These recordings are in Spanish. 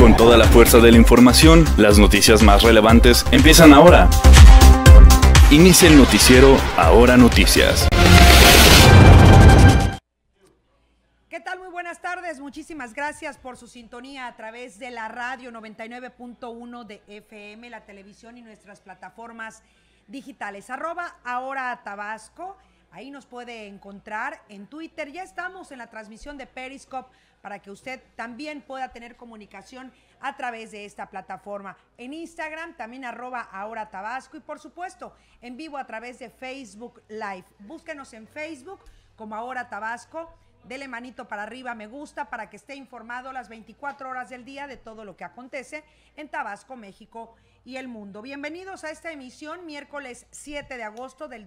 Con toda la fuerza de la información, las noticias más relevantes empiezan ahora. Inicia el noticiero Ahora Noticias. ¿Qué tal? Muy buenas tardes. Muchísimas gracias por su sintonía a través de la radio 99.1 de FM, la televisión y nuestras plataformas digitales. Arroba ahora Tabasco. Ahí nos puede encontrar en Twitter. Ya estamos en la transmisión de Periscope para que usted también pueda tener comunicación a través de esta plataforma. En Instagram también arroba ahora Tabasco y por supuesto en vivo a través de Facebook Live. Búsquenos en Facebook como ahora Tabasco. Dele manito para arriba, me gusta, para que esté informado las 24 horas del día de todo lo que acontece en Tabasco, México y el mundo. Bienvenidos a esta emisión, miércoles 7 de agosto del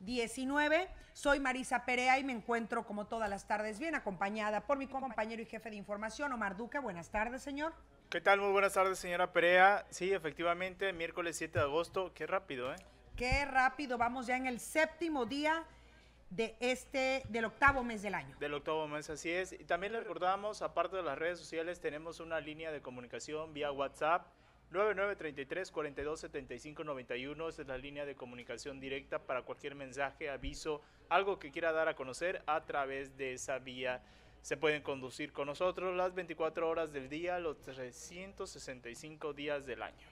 2019. Soy Marisa Perea y me encuentro como todas las tardes bien acompañada por mi compañero y jefe de información, Omar Duque. Buenas tardes, señor. ¿Qué tal? Muy buenas tardes, señora Perea. Sí, efectivamente, miércoles 7 de agosto. Qué rápido, ¿eh? Qué rápido, vamos ya en el séptimo día de este, del octavo mes del año. Del octavo mes, así es. Y también les recordamos, aparte de las redes sociales, tenemos una línea de comunicación vía WhatsApp 9933 4275 91. Esa es la línea de comunicación directa para cualquier mensaje, aviso, algo que quiera dar a conocer a través de esa vía. Se pueden conducir con nosotros las 24 horas del día, los 365 días del año.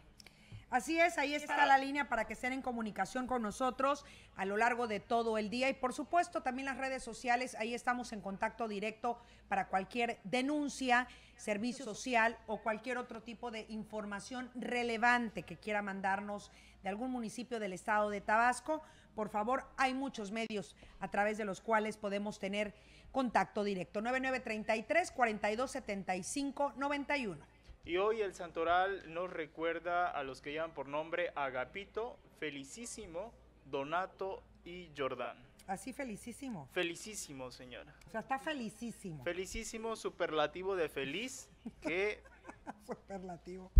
Así es, ahí está la línea para que estén en comunicación con nosotros a lo largo de todo el día y por supuesto también las redes sociales, ahí estamos en contacto directo para cualquier denuncia, servicio social o cualquier otro tipo de información relevante que quiera mandarnos de algún municipio del estado de Tabasco. Por favor, hay muchos medios a través de los cuales podemos tener contacto directo. 9933 4275 91. Y hoy el santoral nos recuerda a los que llaman por nombre Agapito, Felicísimo, Donato y Jordán. Así felicísimo. Felicísimo, señora. O sea, está felicísimo. Felicísimo, superlativo de feliz, que Superlativo.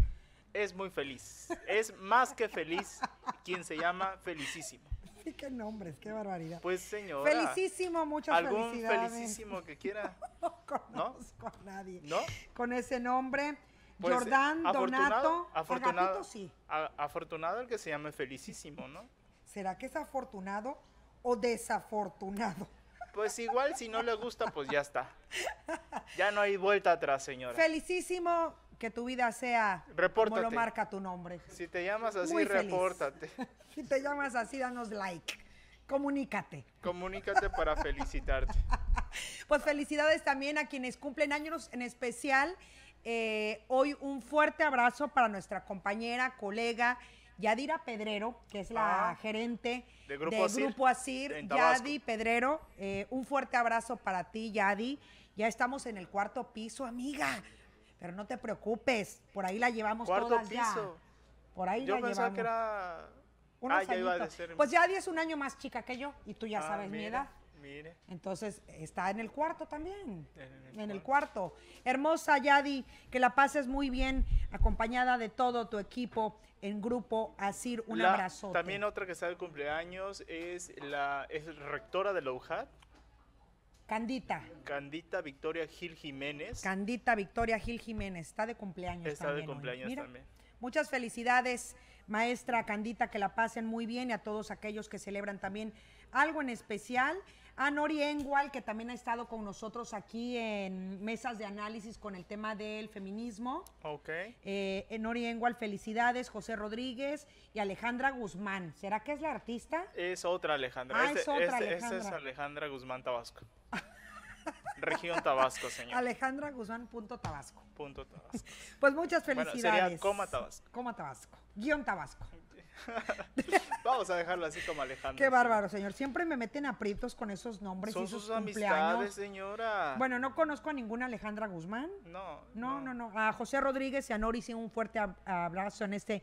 es muy feliz. Es más que feliz quien se llama Felicísimo. Sí, qué nombres, qué barbaridad. Pues señora. Felicísimo, muchas ¿Algún felicidades. felicísimo que quiera? No conozco a nadie. ¿No? Con ese nombre. Pues, Jordán, afortunado- Donato, afortunado, Agapito sí. a- afortunado el que se llame Felicísimo, ¿no? ¿Será que es afortunado o desafortunado? Pues igual si no le gusta, pues ya está. Ya no hay vuelta atrás, señora. Felicísimo que tu vida sea como lo marca tu nombre. Si te llamas así, Muy repórtate. Si te llamas así, danos like. Comunícate. Comunícate para felicitarte. Pues felicidades también a quienes cumplen años en especial. Eh, hoy un fuerte abrazo para nuestra compañera, colega Yadira Pedrero, que es la Ah, gerente de Grupo Asir, Grupo Asir. Yadi Pedrero, eh, un fuerte abrazo para ti, Yadi. Ya estamos en el cuarto piso, amiga. Pero no te preocupes, por ahí la llevamos Cuarto todas ya. piso. Por ahí Yo la pensaba llevamos. que era. Unos ah, ya iba a añitos. decir. Pues Yadi es un año más chica que yo y tú ya Ah, sabes mi mire, edad. Mire. Entonces está en el cuarto también. En el En el cuarto. Hermosa Yadi, que la pases muy bien, acompañada de todo tu equipo en grupo Asir. Un abrazo. También otra que está de cumpleaños es la es rectora de la UJAT, Candita. Candita Victoria Gil Jiménez. Candita Victoria Gil Jiménez. Está de cumpleaños Está de también. cumpleaños Mira, también. Muchas felicidades, maestra Candita, que la pasen muy bien y a todos aquellos que celebran también algo en especial. A Nori Engwal, que también ha estado con nosotros aquí en mesas de análisis con el tema del feminismo. Ok. Eh, Nori Engwal, felicidades. José Rodríguez y Alejandra Guzmán. ¿Será que es la artista? Es otra Alejandra. Ah, Este- es otra este- esta es Alejandra. Alejandra Guzmán Tabasco. Región Tabasco, señor. Alejandra Guzmán, punto Tabasco. Punto Tabasco. Pues muchas Bueno, felicidades. sería coma Tabasco. Coma Tabasco. Guión Tabasco. Vamos a dejarlo así como Alejandra. Qué bárbaro, señor. Siempre me meten aprietos con esos nombres Son y sus cumpleaños. amistades, señora. Bueno, no conozco a ninguna Alejandra Guzmán. no, No, no, no. A José Rodríguez y a Nori sí un fuerte ab- abrazo en este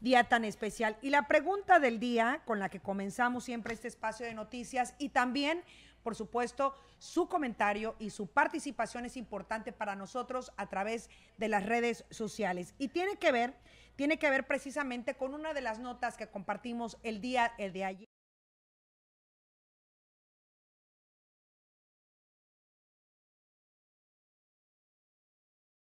día tan especial. Y la pregunta del día con la que comenzamos siempre este espacio de noticias y también, por supuesto, su comentario y su participación es importante para nosotros a través de las redes sociales. Y tiene que ver, tiene que ver precisamente con una de las notas que compartimos el día el de ayer.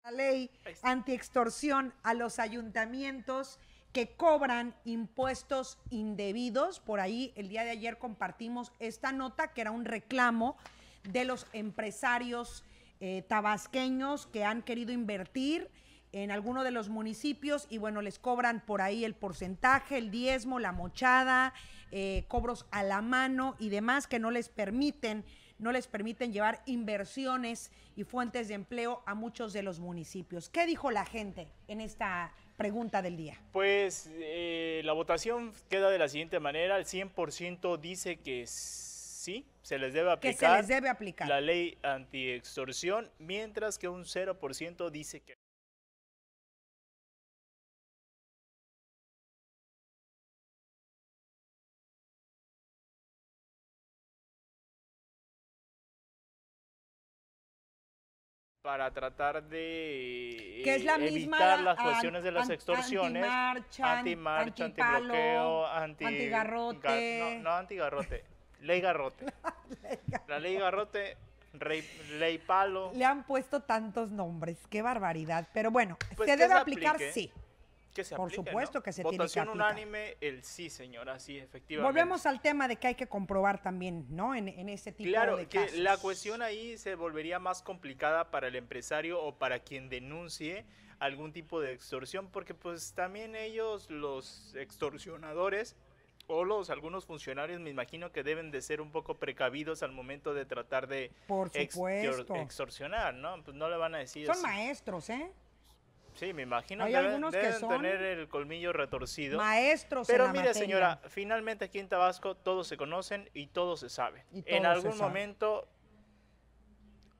la ley antiextorsión a los ayuntamientos que cobran impuestos indebidos. Por ahí el día de ayer compartimos esta nota que era un reclamo de los empresarios eh, tabasqueños que han querido invertir en alguno de los municipios y bueno, les cobran por ahí el porcentaje, el diezmo, la mochada, eh, cobros a la mano y demás que no les permiten no les permiten llevar inversiones y fuentes de empleo a muchos de los municipios. ¿Qué dijo la gente en esta pregunta del día? Pues eh, la votación queda de la siguiente manera, el 100% dice que sí, se les debe aplicar, que se les debe aplicar. la ley anti-extorsión, mientras que un 0% dice que para tratar de que es la evitar misma las cuestiones de las extorsiones, antimarcha, antimarcha, antibloqueo, anti antigarrote. ga- no, no antigarrote, ley garrote. La ley garrote, rey- ley palo, Le han puesto tantos nombres, qué barbaridad. Pero bueno, Pues se debe se aplicar, aplique. sí. Que se por aplique, supuesto ¿no? que se tiene que aplicar. unánime, el sí, señora, sí, efectivamente. Volvemos al tema de que hay que comprobar también, ¿no? En, en ese tipo Claro, de que casos. la cuestión ahí se volvería más complicada para el empresario o para quien denuncie algún tipo de extorsión, porque pues también ellos, los extorsionadores o los algunos funcionarios, me imagino que deben de ser un poco precavidos al momento de tratar de Por extor- supuesto. extorsionar, ¿no? Pues no le van a decir Son así. maestros, ¿eh? Sí, me imagino. Hay deben, algunos que deben son tener el colmillo retorcido. Maestros en Pero la mire, materia. señora, finalmente aquí en Tabasco todos se conocen y todo se sabe. Y en algún momento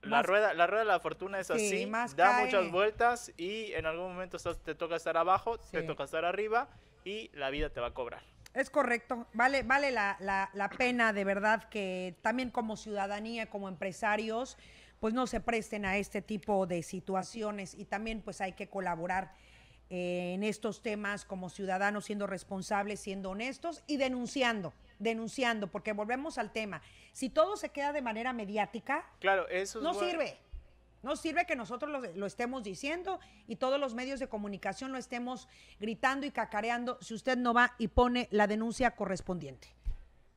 la Más- rueda, la rueda de la fortuna es Sí, así, más da cae. muchas vueltas y en algún momento estás- te toca estar abajo, te toca estar arriba y la vida te va a cobrar. Es correcto, vale, vale la, la- la pena de verdad que también como ciudadanía, como empresarios, pues no se presten a este tipo de situaciones y también pues hay que colaborar eh, en estos temas como ciudadanos, siendo responsables, siendo honestos y denunciando, denunciando, porque volvemos al tema. Si todo se queda de manera mediática, Claro, eso es no sirve. No sirve que nosotros lo, lo estemos diciendo y todos los medios de comunicación lo estemos gritando y cacareando si usted no va y pone la denuncia correspondiente.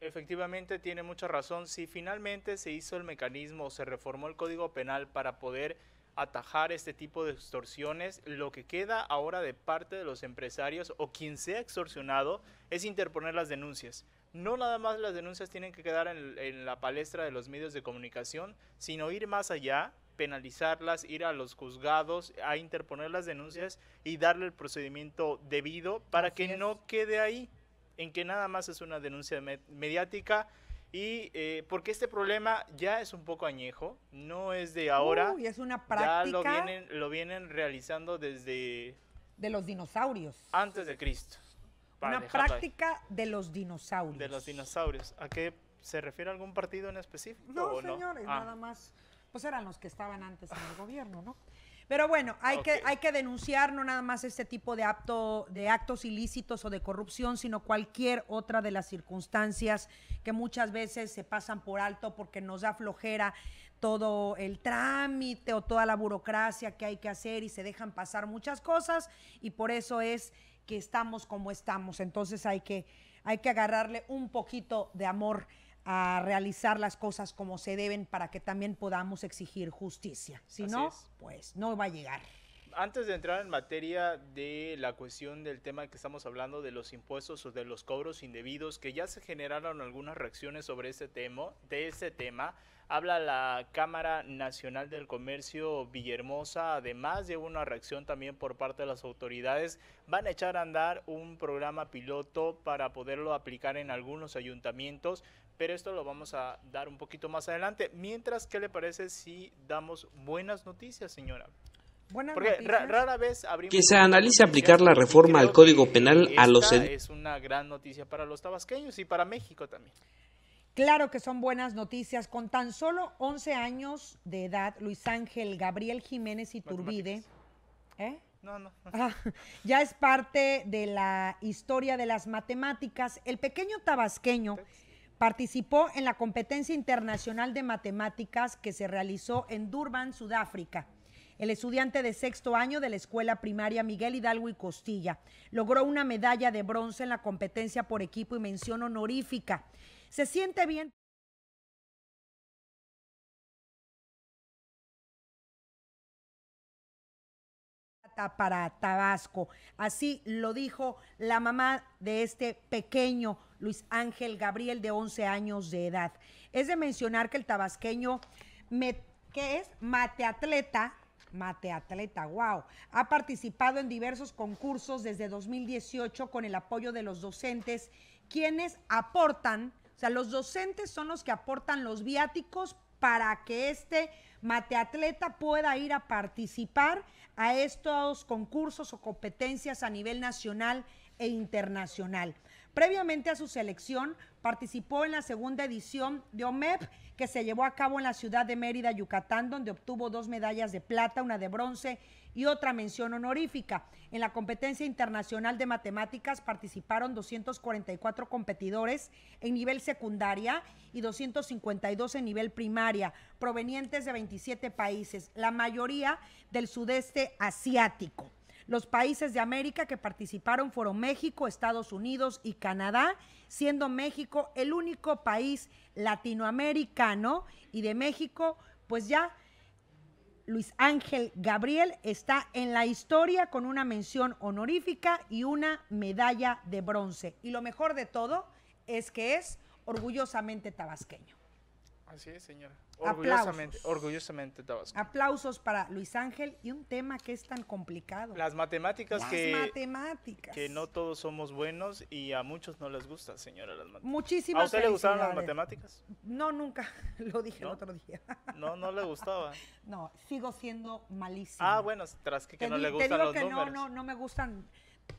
Efectivamente, tiene mucha razón. Si finalmente se hizo el mecanismo, se reformó el Código Penal para poder atajar este tipo de extorsiones, lo que queda ahora de parte de los empresarios o quien sea extorsionado es interponer las denuncias. No nada más las denuncias tienen que quedar en, en la palestra de los medios de comunicación, sino ir más allá, penalizarlas, ir a los juzgados, a interponer las denuncias y darle el procedimiento debido para Así que es. no quede ahí en que nada más es una denuncia me- mediática y eh, porque este problema ya es un poco añejo, no es de ahora, Uy, es una ya práctica lo vienen, lo vienen realizando desde de los dinosaurios. antes de Cristo. Una práctica de los dinosaurios. de los dinosaurios. ¿A qué se refiere algún partido en específico? No, o señores, Ah, nada más. Pues eran los que estaban antes en el gobierno, ¿no? Pero bueno, hay, que, hay que denunciar no nada más este tipo de, de actos ilícitos o de corrupción, sino cualquier otra de las circunstancias que muchas veces se pasan por alto porque nos da flojera todo el trámite o toda la burocracia que hay que hacer y se dejan pasar muchas cosas y por eso es que estamos como estamos. Entonces hay que, hay que agarrarle un poquito de amor a realizar las cosas como se deben para que también podamos exigir justicia. Si Así no, es. pues no va a llegar. Antes de entrar en materia de la cuestión del tema que estamos hablando de los impuestos o de los cobros indebidos, que ya se generaron algunas reacciones sobre este tema, de este tema, habla la Cámara Nacional del Comercio Villahermosa, además de una reacción también por parte de las autoridades, van a echar a andar un programa piloto para poderlo aplicar en algunos ayuntamientos, pero esto lo vamos a dar un poquito más adelante. Mientras, ¿qué le parece si damos buenas noticias, señora? Buenas Porque ra- noticias. rara vez abrimos Que se analice aplicar la reforma al Código Penal a los es una gran noticia para los tabasqueños y para México también. Claro que son buenas noticias. Con tan solo 11 años de edad, Luis Ángel Gabriel Jiménez Iturbide, ¿eh? No, no. no. Ah, ya es parte de la historia de las matemáticas. El pequeño tabasqueño participó en la competencia internacional de matemáticas que se realizó en Durban, Sudáfrica. El estudiante de sexto año de la escuela primaria Miguel Hidalgo y Costilla logró una medalla de bronce en la competencia por equipo y mención honorífica. Se siente bien. Para Tabasco. Así lo dijo la mamá de este pequeño Luis Ángel Gabriel de 11 años de edad. Es de mencionar que el tabasqueño, que es mateatleta, mateatleta, wow, ha participado en diversos concursos desde 2018 con el apoyo de los docentes, quienes aportan, o sea, los docentes son los que aportan los viáticos para que este mateatleta pueda ir a participar a estos concursos o competencias a nivel nacional e internacional. Previamente a su selección, participó en la segunda edición de OMEP, que se llevó a cabo en la ciudad de Mérida, Yucatán, donde obtuvo dos medallas de plata, una de bronce y otra mención honorífica. En la competencia internacional de matemáticas participaron 244 competidores en nivel secundaria y 252 en nivel primaria, provenientes de 27 países, la mayoría del sudeste asiático. Los países de América que participaron fueron México, Estados Unidos y Canadá, siendo México el único país latinoamericano y de México, pues ya Luis Ángel Gabriel está en la historia con una mención honorífica y una medalla de bronce. Y lo mejor de todo es que es orgullosamente tabasqueño. Así es, señora. Orgullosamente, orgullosamente Tabasco. Aplausos para Luis Ángel y un tema que es tan complicado. Las matemáticas Las que matemáticas. que no todos somos buenos y a muchos no les gusta, señora, las matemáticas. Muchísimas ¿A usted le gustaban las matemáticas? No, nunca. Lo dije ¿No? el otro día. No, no le gustaba. No, sigo siendo malísima. Ah, bueno, tras que, que Te no di- le te gustan digo los que números. no, no, no me gustan.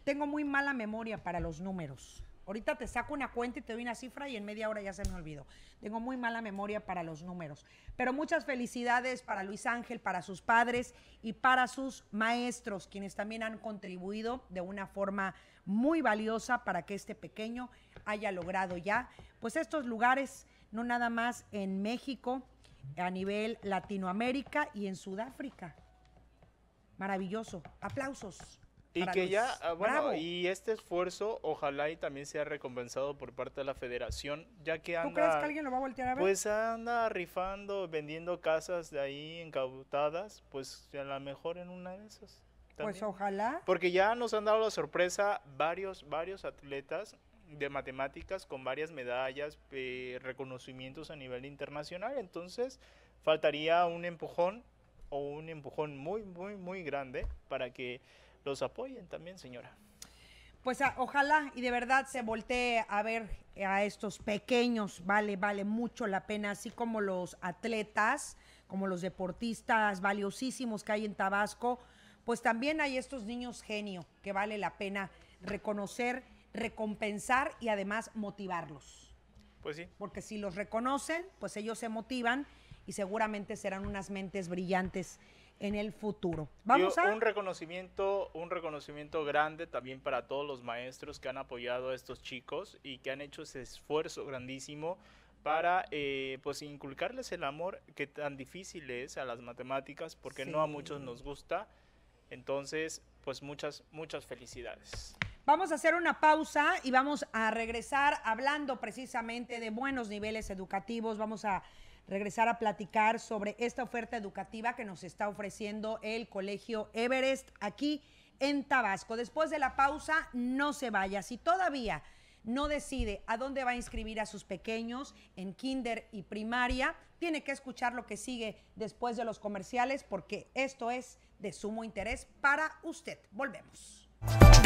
Tengo muy mala memoria para los números. Ahorita te saco una cuenta y te doy una cifra y en media hora ya se me olvidó. Tengo muy mala memoria para los números. Pero muchas felicidades para Luis Ángel, para sus padres y para sus maestros, quienes también han contribuido de una forma muy valiosa para que este pequeño haya logrado ya, pues estos lugares, no nada más en México, a nivel Latinoamérica y en Sudáfrica. Maravilloso. Aplausos. Y para que ya, ah, bueno, Bravo. y este esfuerzo ojalá y también sea recompensado por parte de la federación, ya que ¿Tú crees anda, que alguien lo va a voltear a ver? pues anda rifando, vendiendo casas de ahí incautadas, pues a lo mejor en una de esas. Pues ojalá. Porque ya nos han dado la sorpresa varios, varios atletas de matemáticas con varias medallas, eh, reconocimientos a nivel internacional. Entonces, faltaría un empujón o un empujón muy, muy, muy grande para que los apoyen también, señora. Pues a- ojalá y de verdad se voltee a ver a estos pequeños, vale, vale mucho la pena, así como los atletas, como los deportistas valiosísimos que hay en Tabasco, pues también hay estos niños genio que vale la pena reconocer, recompensar y además motivarlos. Pues sí. Porque si los reconocen, pues ellos se motivan y seguramente serán unas mentes brillantes en el futuro. Vamos Y a... un reconocimiento, un reconocimiento grande también para todos los maestros que han apoyado a estos chicos y que han hecho ese esfuerzo grandísimo para eh, pues inculcarles el amor que tan difícil es a las matemáticas porque no a muchos nos gusta. Entonces, pues muchas, muchas felicidades. Vamos a hacer una pausa y vamos a regresar hablando precisamente de buenos niveles educativos. Vamos a regresar a platicar sobre esta oferta educativa que nos está ofreciendo el Colegio Everest aquí en Tabasco. Después de la pausa, no se vaya. Si todavía no decide a dónde va a inscribir a sus pequeños en kinder y primaria, tiene que escuchar lo que sigue después de los comerciales porque esto es de sumo interés para usted. Volvemos.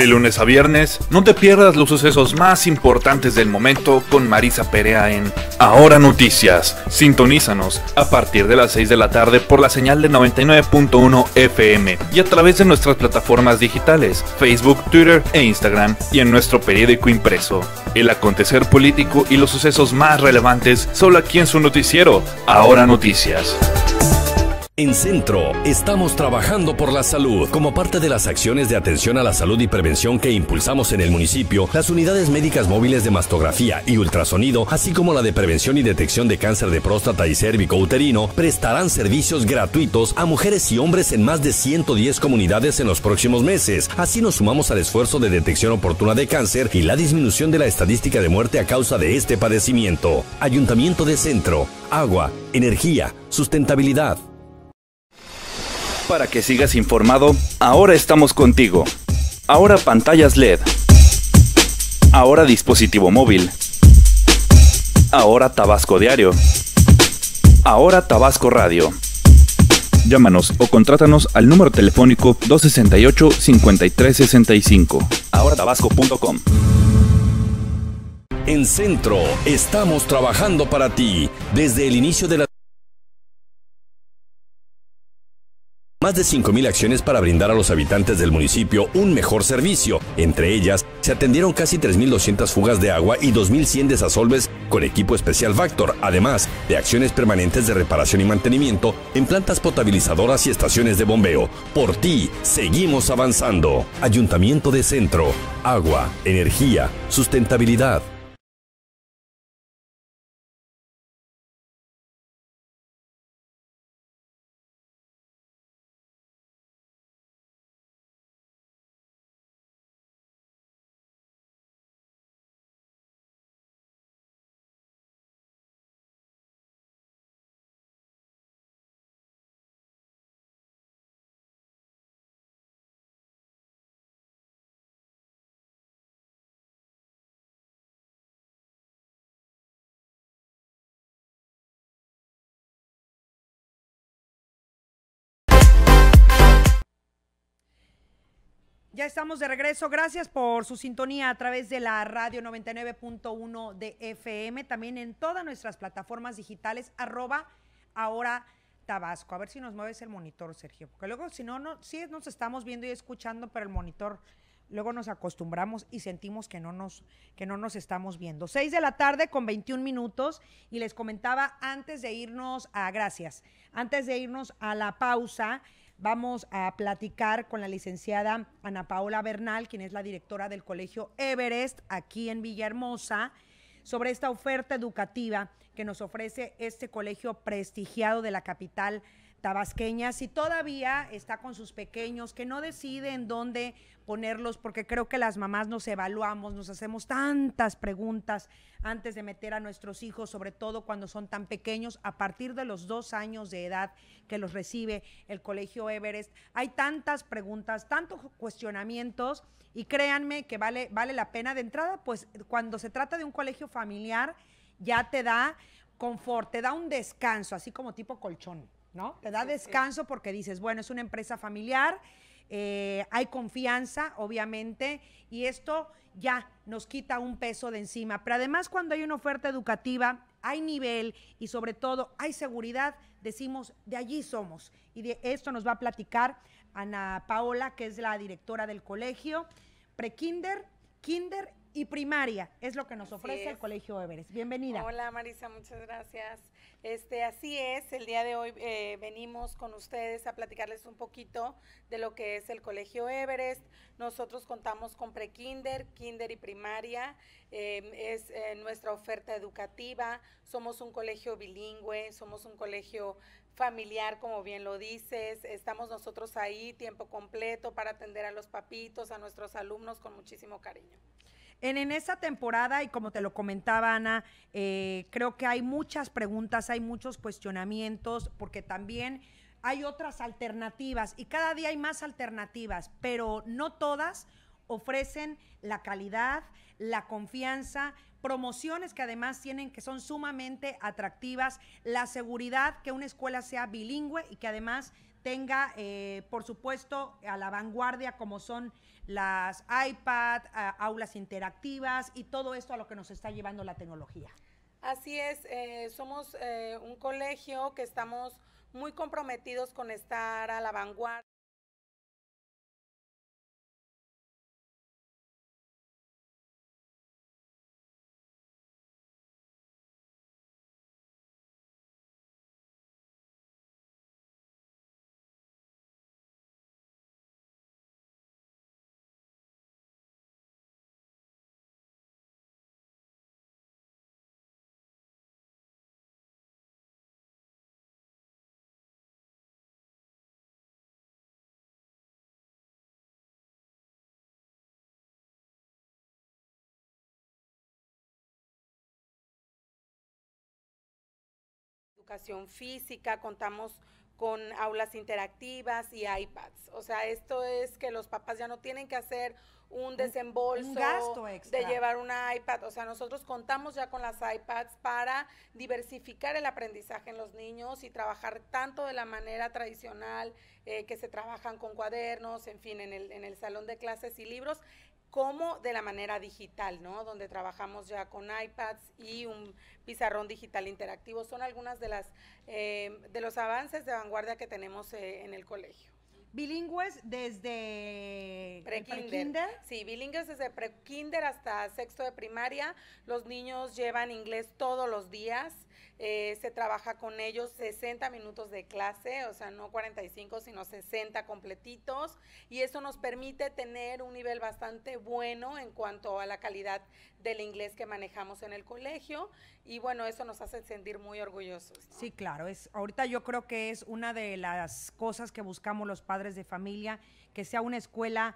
De lunes a viernes, no te pierdas los sucesos más importantes del momento con Marisa Perea en Ahora Noticias. Sintonízanos a partir de las 6 de la tarde por la señal de 99.1 FM y a través de nuestras plataformas digitales, Facebook, Twitter e Instagram y en nuestro periódico impreso. El acontecer político y los sucesos más relevantes solo aquí en su noticiero, Ahora Noticias. En Centro, estamos trabajando por la salud. Como parte de las acciones de atención a la salud y prevención que impulsamos en el municipio, las unidades médicas móviles de mastografía y ultrasonido, así como la de prevención y detección de cáncer de próstata y cérvico uterino, prestarán servicios gratuitos a mujeres y hombres en más de 110 comunidades en los próximos meses. Así nos sumamos al esfuerzo de detección oportuna de cáncer y la disminución de la estadística de muerte a causa de este padecimiento. Ayuntamiento de Centro, agua, energía, sustentabilidad. Para que sigas informado, ahora estamos contigo. Ahora pantallas LED. Ahora dispositivo móvil. Ahora Tabasco Diario. Ahora Tabasco Radio. Llámanos o contrátanos al número telefónico 268-5365. Ahora Tabasco.com. En Centro, estamos trabajando para ti desde el inicio de la Más de 5.000 acciones para brindar a los habitantes del municipio un mejor servicio. Entre ellas, se atendieron casi 3.200 fugas de agua y 2.100 desasolves con equipo especial Factor, además de acciones permanentes de reparación y mantenimiento en plantas potabilizadoras y estaciones de bombeo. Por ti, seguimos avanzando. Ayuntamiento de Centro. Agua, energía, sustentabilidad. Ya estamos de regreso. Gracias por su sintonía a través de la radio 99.1 de FM, también en todas nuestras plataformas digitales, arroba ahora Tabasco. A ver si nos mueves el monitor, Sergio, porque luego si no, sí nos estamos viendo y escuchando, pero el monitor luego nos acostumbramos y sentimos que no nos, que no nos estamos viendo. Seis de la tarde con 21 minutos y les comentaba antes de irnos a, gracias, antes de irnos a la pausa, vamos a platicar con la licenciada Ana Paola Bernal, quien es la directora del Colegio Everest aquí en Villahermosa, sobre esta oferta educativa que nos ofrece este colegio prestigiado de la capital tabasqueña, si todavía está con sus pequeños, que no decide en dónde ponerlos, porque creo que las mamás nos evaluamos, nos hacemos tantas preguntas antes de meter a nuestros hijos, sobre todo cuando son tan pequeños, a partir de los dos años de edad que los recibe el Colegio Everest. Hay tantas preguntas, tantos cuestionamientos, y créanme que vale, vale la pena de entrada, pues cuando se trata de un colegio familiar, ya te da confort, te da un descanso, así como tipo colchón. ¿No? Te da descanso porque dices, bueno, es una empresa familiar, eh, hay confianza, obviamente, y esto ya nos quita un peso de encima. Pero además, cuando hay una oferta educativa, hay nivel y sobre todo hay seguridad, decimos, de allí somos. Y de esto nos va a platicar Ana Paola, que es la directora del colegio, prekinder, kinder y primaria. Es lo que nos ofrece el Colegio Everest. Bienvenida. Hola Marisa, muchas gracias. Este, así es, el día de hoy eh, venimos con ustedes a platicarles un poquito de lo que es el Colegio Everest. Nosotros contamos con prekinder, kinder y primaria. Em, es eh, nuestra oferta educativa. Somos un colegio bilingüe, somos un colegio familiar, como bien lo dices. Estamos nosotros ahí tiempo completo para atender a los papitos, a nuestros alumnos con muchísimo cariño. En, en esa temporada, y como te lo comentaba Ana, eh, creo que hay muchas preguntas, hay muchos cuestionamientos, porque también hay otras alternativas y cada día hay más alternativas, pero no todas ofrecen la calidad, la confianza, promociones que además tienen que son sumamente atractivas, la seguridad, que una escuela sea bilingüe y que además tenga, eh, por supuesto, a la vanguardia como son las iPad, aulas interactivas y todo esto a lo que nos está llevando la tecnología. Así es, eh, somos eh, un colegio que estamos muy comprometidos con estar a la vanguardia. Educación física, contamos con aulas interactivas y iPads. O sea, esto es que los papás ya no tienen que hacer un desembolso gasto de llevar una iPad. O sea, nosotros contamos ya con las iPads para diversificar el aprendizaje en los niños y trabajar tanto de la manera tradicional eh, que se trabajan con cuadernos, en fin, en el, en el salón de clases y libros, como de la manera digital, ¿no? Donde trabajamos ya con iPads y un pizarrón digital interactivo. Son algunas de las eh, de los avances de vanguardia que tenemos eh, en el colegio. Bilingües desde prekinder. Sí, bilingües desde prekinder hasta sexto de primaria. Los niños llevan inglés todos los días. Eh, se trabaja con ellos 60 minutos de clase, o sea, no 45, sino 60 completitos, y eso nos permite tener un nivel bastante bueno en cuanto a la calidad del inglés que manejamos en el colegio, y bueno, eso nos hace sentir muy orgullosos. Sí, claro, es, ahorita yo creo que es una de las cosas que buscamos los padres de familia, que sea una escuela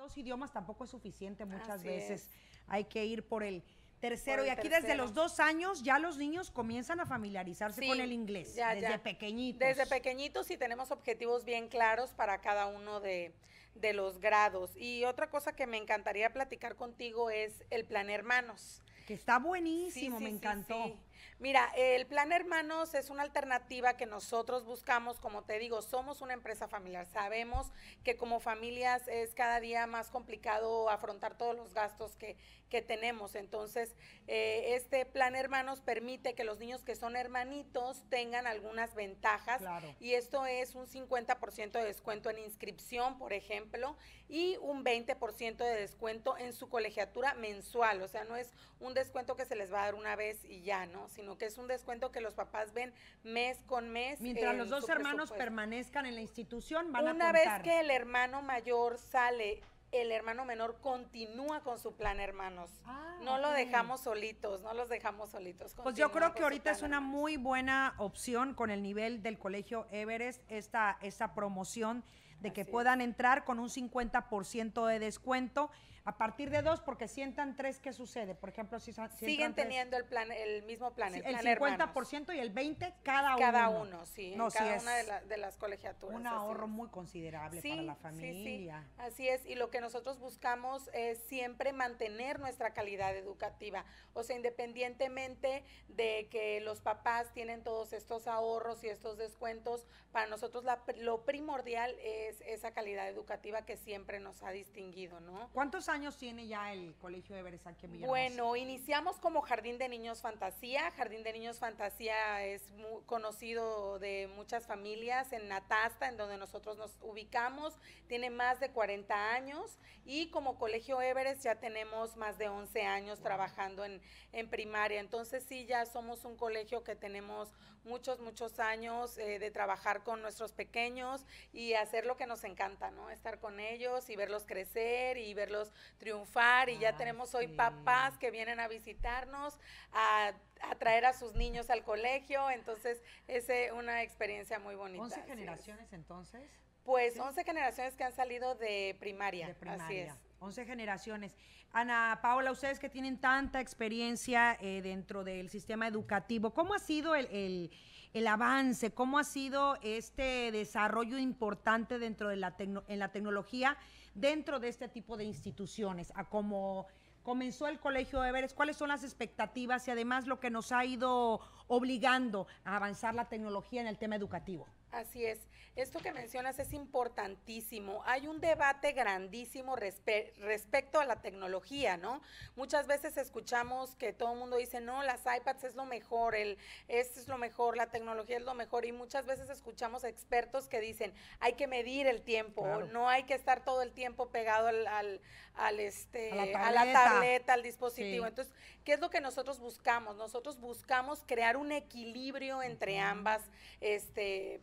dos idiomas tampoco es suficiente muchas veces hay que ir por el tercero. y aquí desde los dos años ya los niños comienzan a familiarizarse con el inglés, desde pequeñitos. Desde pequeñitos y tenemos objetivos bien claros para cada uno de, de los grados. Y otra cosa que me encantaría platicar contigo es el plan Hermanos. Que está buenísimo, me encantó. Mira, el plan Hermanos es una alternativa que nosotros buscamos, como te digo, somos una empresa familiar. Sabemos que como familias es cada día más complicado afrontar todos los gastos que, que tenemos. Entonces, eh, este plan Hermanos permite que los niños que son hermanitos tengan algunas ventajas. Y esto es un 50% de descuento en inscripción, por ejemplo, y un 20% de descuento en su colegiatura mensual. O sea, no es un descuento que se les va a dar una vez y ya, ¿no? Sino que es un descuento que los papás ven mes con mes. Mientras los dos hermanos permanezcan en la institución, van una a Una vez que el hermano mayor sale el hermano menor continúa con su plan, hermanos. Ah, no lo dejamos solitos, no los dejamos solitos. Pues yo creo que ahorita es una muy buena opción con el nivel del colegio Everest, esta, esta promoción de que puedan entrar con un 50% de descuento a partir de dos, porque sientan tres, ¿qué sucede? Por ejemplo, si, siguen teniendo el plan, el mismo plan, el, 50% y el 20 cada, uno. Cada uno, sí, en cada una de, las colegiaturas. Un ahorro muy considerable para la familia. así es, y lo que nosotros buscamos es siempre mantener nuestra calidad educativa, o sea, independientemente de que los papás tienen todos estos ahorros y estos descuentos, para nosotros lo primordial es esa calidad educativa que siempre nos ha distinguido, ¿no? ¿Cuántos años tiene ya el Colegio Everest aquí en Villahermosa? Bueno, iniciamos como Jardín de Niños Fantasía. Jardín de Niños Fantasía es muy conocido de muchas familias en Natasta, en donde nosotros nos ubicamos. Tiene más de 40 años y como Colegio Everest ya tenemos más de 11 años trabajando en, en primaria. Entonces sí, ya somos un colegio que tenemos muchos, muchos años eh, de trabajar con nuestros pequeños y hacer lo que nos encanta, ¿no? Estar con ellos y verlos crecer y verlos triunfar y ya tenemos hoy papás que vienen a visitarnos, a, traer a sus niños al colegio, entonces es una experiencia muy bonita. ¿11 generaciones entonces? Pues 11 generaciones que han salido de primaria, de primaria. así es. 11 generaciones. Ana Paola, ustedes que tienen tanta experiencia eh, dentro del sistema educativo, ¿cómo ha sido el, el, avance? ¿Cómo ha sido este desarrollo importante dentro de la, en la tecnología dentro de este tipo de instituciones? A cómo comenzó el Colegio Everest, cuáles son las expectativas y además lo que nos ha ido obligando a avanzar la tecnología en el tema educativo. Así es. Esto que mencionas es importantísimo. Hay un debate grandísimo respecto a la tecnología, ¿no? Muchas veces escuchamos que todo el mundo dice, no, las iPads es lo mejor, el, esto es lo mejor, la tecnología es lo mejor. Y muchas veces escuchamos expertos que dicen, hay que medir el tiempo, no hay que estar todo el tiempo pegado al, al, este, a la, tableta, al dispositivo. Entonces, ¿qué es lo que nosotros buscamos? Nosotros buscamos crear un equilibrio entre ambas este,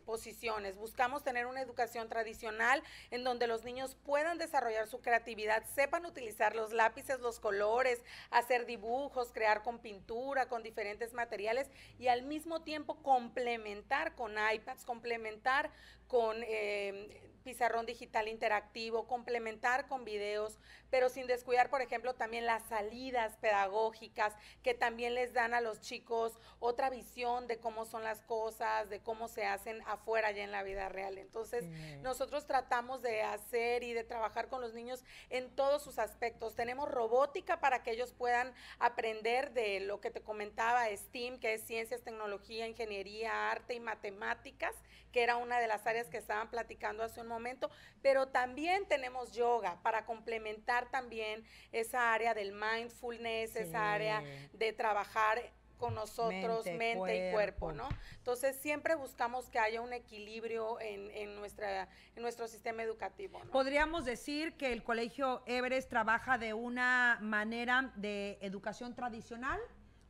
Buscamos tener una educación tradicional en donde los niños puedan desarrollar su creatividad, sepan utilizar los lápices, los colores, hacer dibujos, crear con pintura, con diferentes materiales y al mismo tiempo complementar con iPads, complementar con eh, pizarrón digital interactivo, complementar con videos, pero sin descuidar, por ejemplo, también las salidas pedagógicas que también les dan a los chicos otra visión de cómo son las cosas, de cómo se hacen afuera ya en la vida real. Entonces, nosotros tratamos de hacer y de trabajar con los niños en todos sus aspectos. Tenemos robótica para que ellos puedan aprender de lo que te comentaba, STEAM, que es ciencias, tecnología, ingeniería, arte y matemáticas, que era una de las áreas que estaban platicando hace un momento, pero también tenemos yoga para complementar también esa área del mindfulness, esa área de trabajar con nosotros, mente, y cuerpo, ¿no? Entonces siempre buscamos que haya un equilibrio en, nuestra, en nuestro sistema educativo. Podríamos decir que el Colegio Everest trabaja de una manera de educación tradicional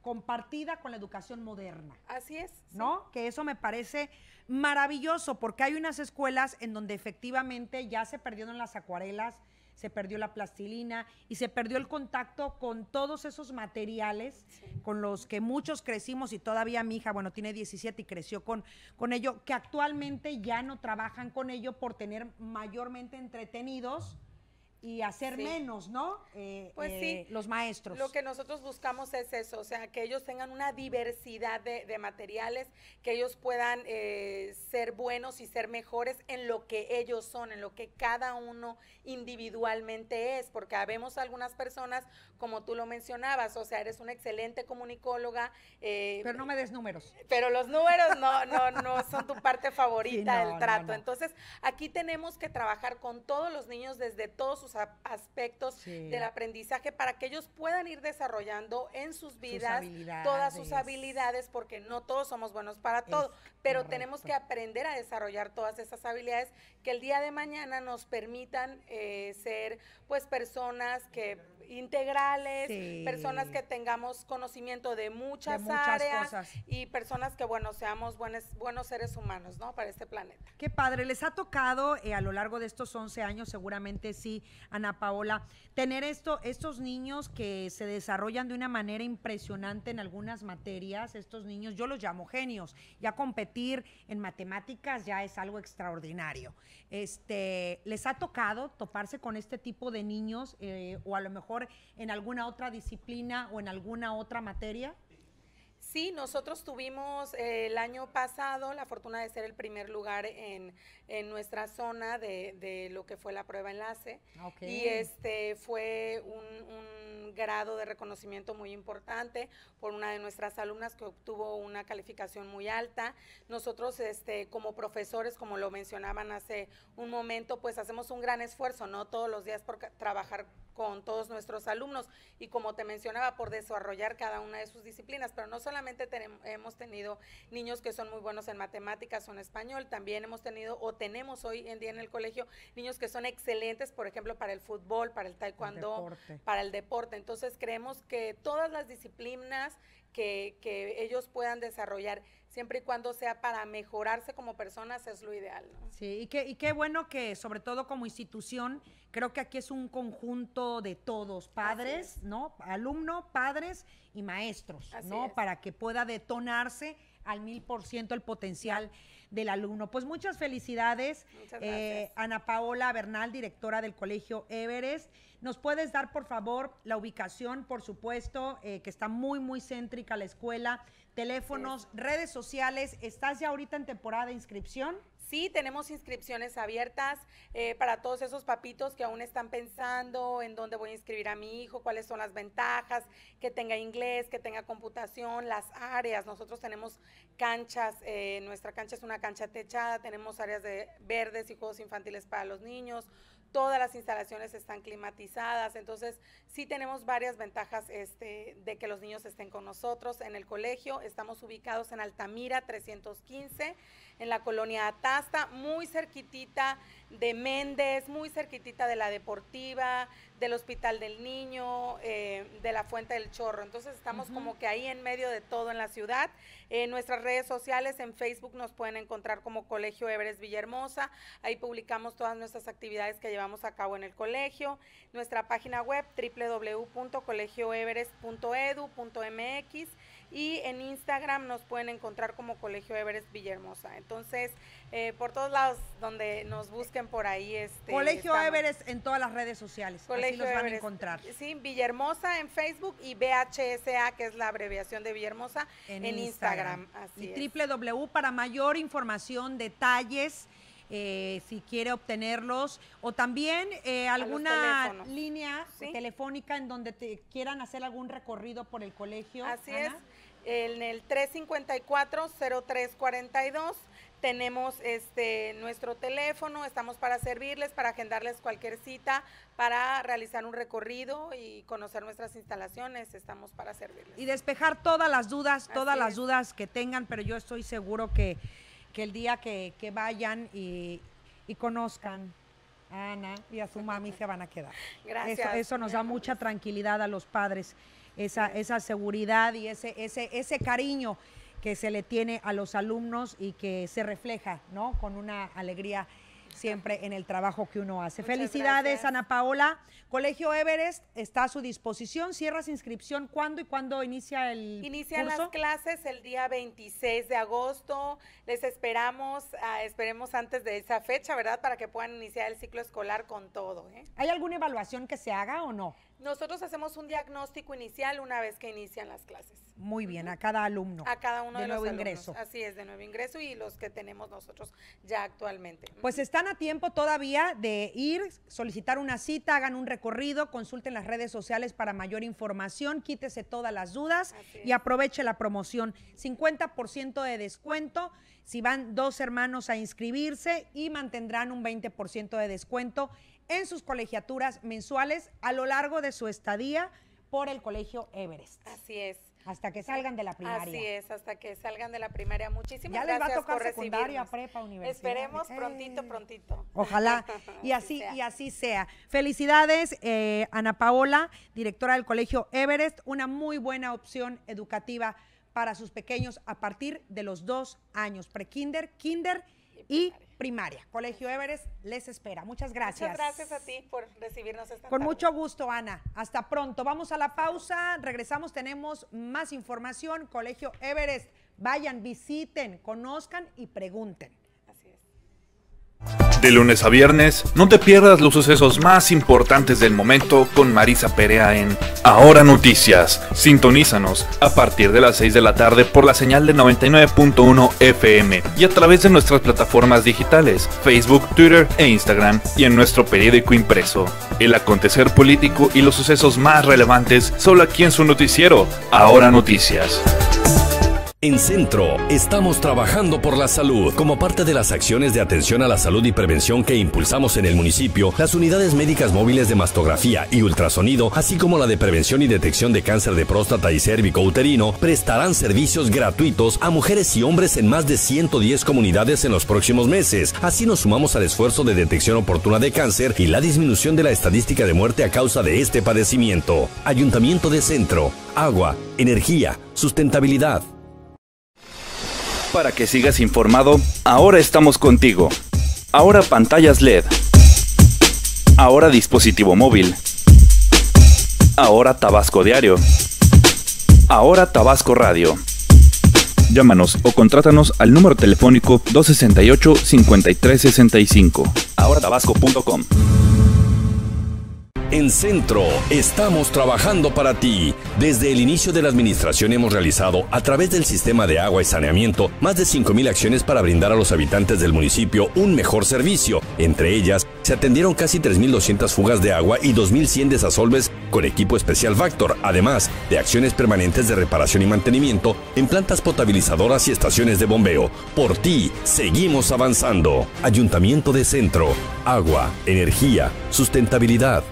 compartida con la educación moderna. Así es. ¿No? Que eso me parece maravilloso porque hay unas escuelas en donde efectivamente ya se perdieron las acuarelas, se perdió la plastilina y se perdió el contacto con todos esos materiales con los que muchos crecimos y todavía mi hija, bueno, tiene 17 y creció con, con ello, que actualmente ya no trabajan con ello por tener mayormente entretenidos y hacer menos, ¿no? Eh, pues sí, eh, los maestros. Lo que nosotros buscamos es eso, o sea, que ellos tengan una diversidad de, materiales, que ellos puedan eh, ser buenos y ser mejores en lo que ellos son, en lo que cada uno individualmente es, porque habemos algunas personas, como tú lo mencionabas, o sea, eres una excelente comunicóloga. pero no me des números. Pero los números no, no, no son tu parte favorita del trato. Entonces, aquí tenemos que trabajar con todos los niños desde todos sus aspectos del aprendizaje para que ellos puedan ir desarrollando en sus vidas todas sus habilidades, porque no todos somos buenos para todo, pero tenemos que aprender a desarrollar todas esas habilidades que el día de mañana nos permitan eh, ser pues personas que integrales, personas que tengamos conocimiento de muchas, áreas y personas que, bueno, seamos buenos, buenos seres humanos, ¿no? Para este planeta. Qué padre, les ha tocado eh, a lo largo de estos 11 años, seguramente sí, Ana Paola, tener esto, estos niños que se desarrollan de una manera impresionante en algunas materias, estos niños, yo los llamo genios, ya competir en matemáticas ya es algo extraordinario. Este, ¿Les ha tocado toparse con este tipo de niños eh, o a lo mejor en alguna otra disciplina o en alguna otra materia? Sí, nosotros tuvimos eh, el año pasado la fortuna de ser el primer lugar en, nuestra zona de, lo que fue la prueba enlace. Y este fue un, grado de reconocimiento muy importante por una de nuestras alumnas que obtuvo una calificación muy alta. Nosotros, este, como profesores, como lo mencionaban hace un momento, pues hacemos un gran esfuerzo, ¿no? Todos los días por trabajar con todos nuestros alumnos. Y como te mencionaba, por desarrollar cada una de sus disciplinas, pero no solamente tenemos, hemos tenido niños que son muy buenos en matemáticas o en español, también hemos tenido o tenemos hoy en día en el colegio niños que son excelentes, por ejemplo, para el fútbol, para el taekwondo, para el deporte. Entonces creemos que todas las disciplinas que, que ellos puedan desarrollar siempre y cuando sea para mejorarse como personas, es lo ideal. ¿no? Sí, y qué, y qué bueno que sobre todo como institución, creo que aquí es un conjunto de todos, padres, ¿no? Alumno, padres y maestros, ¿no? Para que pueda detonarse al mil por ciento el potencial del alumno. Pues muchas felicidades, eh, Ana Paola Bernal, directora del Colegio Everest. ¿Nos puedes dar, por favor, la ubicación, por supuesto, eh, que está muy, muy céntrica la escuela, teléfonos, redes sociales? ¿Estás ya ahorita en temporada de inscripción? Sí, tenemos inscripciones abiertas eh, para todos esos papitos que aún están pensando en dónde voy a inscribir a mi hijo, cuáles son las ventajas, que tenga inglés, que tenga computación, las áreas. Nosotros tenemos canchas, eh, nuestra cancha es una cancha techada, tenemos áreas de verdes y juegos infantiles para los niños, todas las instalaciones están climatizadas, entonces sí tenemos varias ventajas este, de que los niños estén con nosotros en el colegio. Estamos ubicados en Altamira 315, en la colonia Atasta, muy cerquitita de Méndez, muy cerquitita de la Deportiva, del Hospital del Niño, eh, de la Fuente del Chorro. Entonces estamos como que ahí en medio de todo en la ciudad. En nuestras redes sociales, en Facebook nos pueden encontrar como Colegio Everest Villahermosa. Ahí publicamos todas nuestras actividades que llevamos a cabo en el colegio. Nuestra página web www.colegioeverest.edu.mx y en Instagram nos pueden encontrar como Colegio Everest Villahermosa. Entonces, eh, por todos lados donde nos busquen por ahí. Este, Colegio Everest en todas las redes sociales. Colegio así van a encontrar. Sí, Villahermosa en Facebook y BHSA, que es la abreviación de Villahermosa, en, Instagram. y www para mayor información, detalles. Eh, si quiere obtenerlos, o también eh, alguna línea telefónica en donde te quieran hacer algún recorrido por el colegio. Así es, en el 354-0342 tenemos este nuestro teléfono, estamos para servirles, para agendarles cualquier cita, para realizar un recorrido y conocer nuestras instalaciones, estamos para servirles. Y despejar todas las dudas, todas las dudas que tengan, pero yo estoy seguro que que el día que, vayan y, conozcan a Ana y a su mami se van a quedar. Gracias. Eso, nos da mucha tranquilidad a los padres, esa, esa seguridad y ese, ese, ese cariño que se le tiene a los alumnos y que se refleja, ¿no? Con una alegría siempre en el trabajo que uno hace. Felicidades, Ana Paola. Colegio Everest está a su disposición. Cierras inscripción cuándo y cuándo inicia el Inician las clases el día 26 de agosto. Les esperamos, ah, esperemos antes de esa fecha, ¿verdad? Para que puedan iniciar el ciclo escolar con todo. ¿eh? ¿Hay alguna evaluación que se haga o no? Nosotros hacemos un diagnóstico inicial una vez que inician las clases. Muy bien, a cada alumno. A cada uno de, de nuevo ingreso. Así es, de nuevo ingreso y los que tenemos nosotros ya actualmente. Pues están a tiempo todavía de ir, solicitar una cita, hagan un recorrido, consulten las redes sociales para mayor información, quítese todas las dudas y aproveche la promoción. 50% de descuento si van dos hermanos a inscribirse y mantendrán un 20% de descuento en sus colegiaturas mensuales a lo largo de su estadía por el Colegio Everest. Así es. Hasta que salgan de la primaria. Así es, hasta que salgan de la primaria. Muchísimas gracias. Ya les va a tocar secundaria, prepa, universidad. Esperemos prontito, prontito. Ojalá. Y así, y así sea. Felicidades, eh, Ana Paola, directora del Colegio Everest. Una muy buena opción educativa para sus pequeños a partir de los dos años, prekinder, kinder y primaria. Colegio Everest les espera. Muchas gracias. Muchas gracias a ti por recibirnos esta Con mucho gusto, Ana. Hasta pronto. Vamos a la pausa. Regresamos. Tenemos más información. Colegio Everest. Vayan, visiten, conozcan y pregunten. De lunes a viernes, no te pierdas los sucesos más importantes del momento con Marisa Perea en Ahora Noticias. Sintonízanos a partir de las 6 de la tarde por la señal de 99.1 FM y a través de nuestras plataformas digitales, Facebook, Twitter e Instagram y en nuestro periódico impreso. El acontecer político y los sucesos más relevantes solo aquí en su noticiero, Ahora Noticias. En Centro, estamos trabajando por la salud. Como parte de las acciones de atención a la salud y prevención que impulsamos en el municipio, las unidades médicas móviles de mastografía y ultrasonido, así como la de prevención y detección de cáncer de próstata y cérvico uterino, prestarán servicios gratuitos a mujeres y hombres en más de 110 comunidades en los próximos meses. Así nos sumamos al esfuerzo de detección oportuna de cáncer y la disminución de la estadística de muerte a causa de este padecimiento. Ayuntamiento de Centro, agua, energía, sustentabilidad. Para que sigas informado, ahora estamos contigo. Ahora pantallas LED. Ahora dispositivo móvil. Ahora Tabasco Diario. Ahora Tabasco Radio. Llámanos o contrátanos al número telefónico 268 5365. tabasco.com en Centro, estamos trabajando para ti. Desde el inicio de la administración hemos realizado, a través del sistema de agua y saneamiento, más de 5.000 acciones para brindar a los habitantes del municipio un mejor servicio. Entre ellas, se atendieron casi 3.200 fugas de agua y 2.100 desasolves con equipo especial Factor, además de acciones permanentes de reparación y mantenimiento en plantas potabilizadoras y estaciones de bombeo. Por ti, seguimos avanzando. Ayuntamiento de Centro. Agua, energía, sustentabilidad.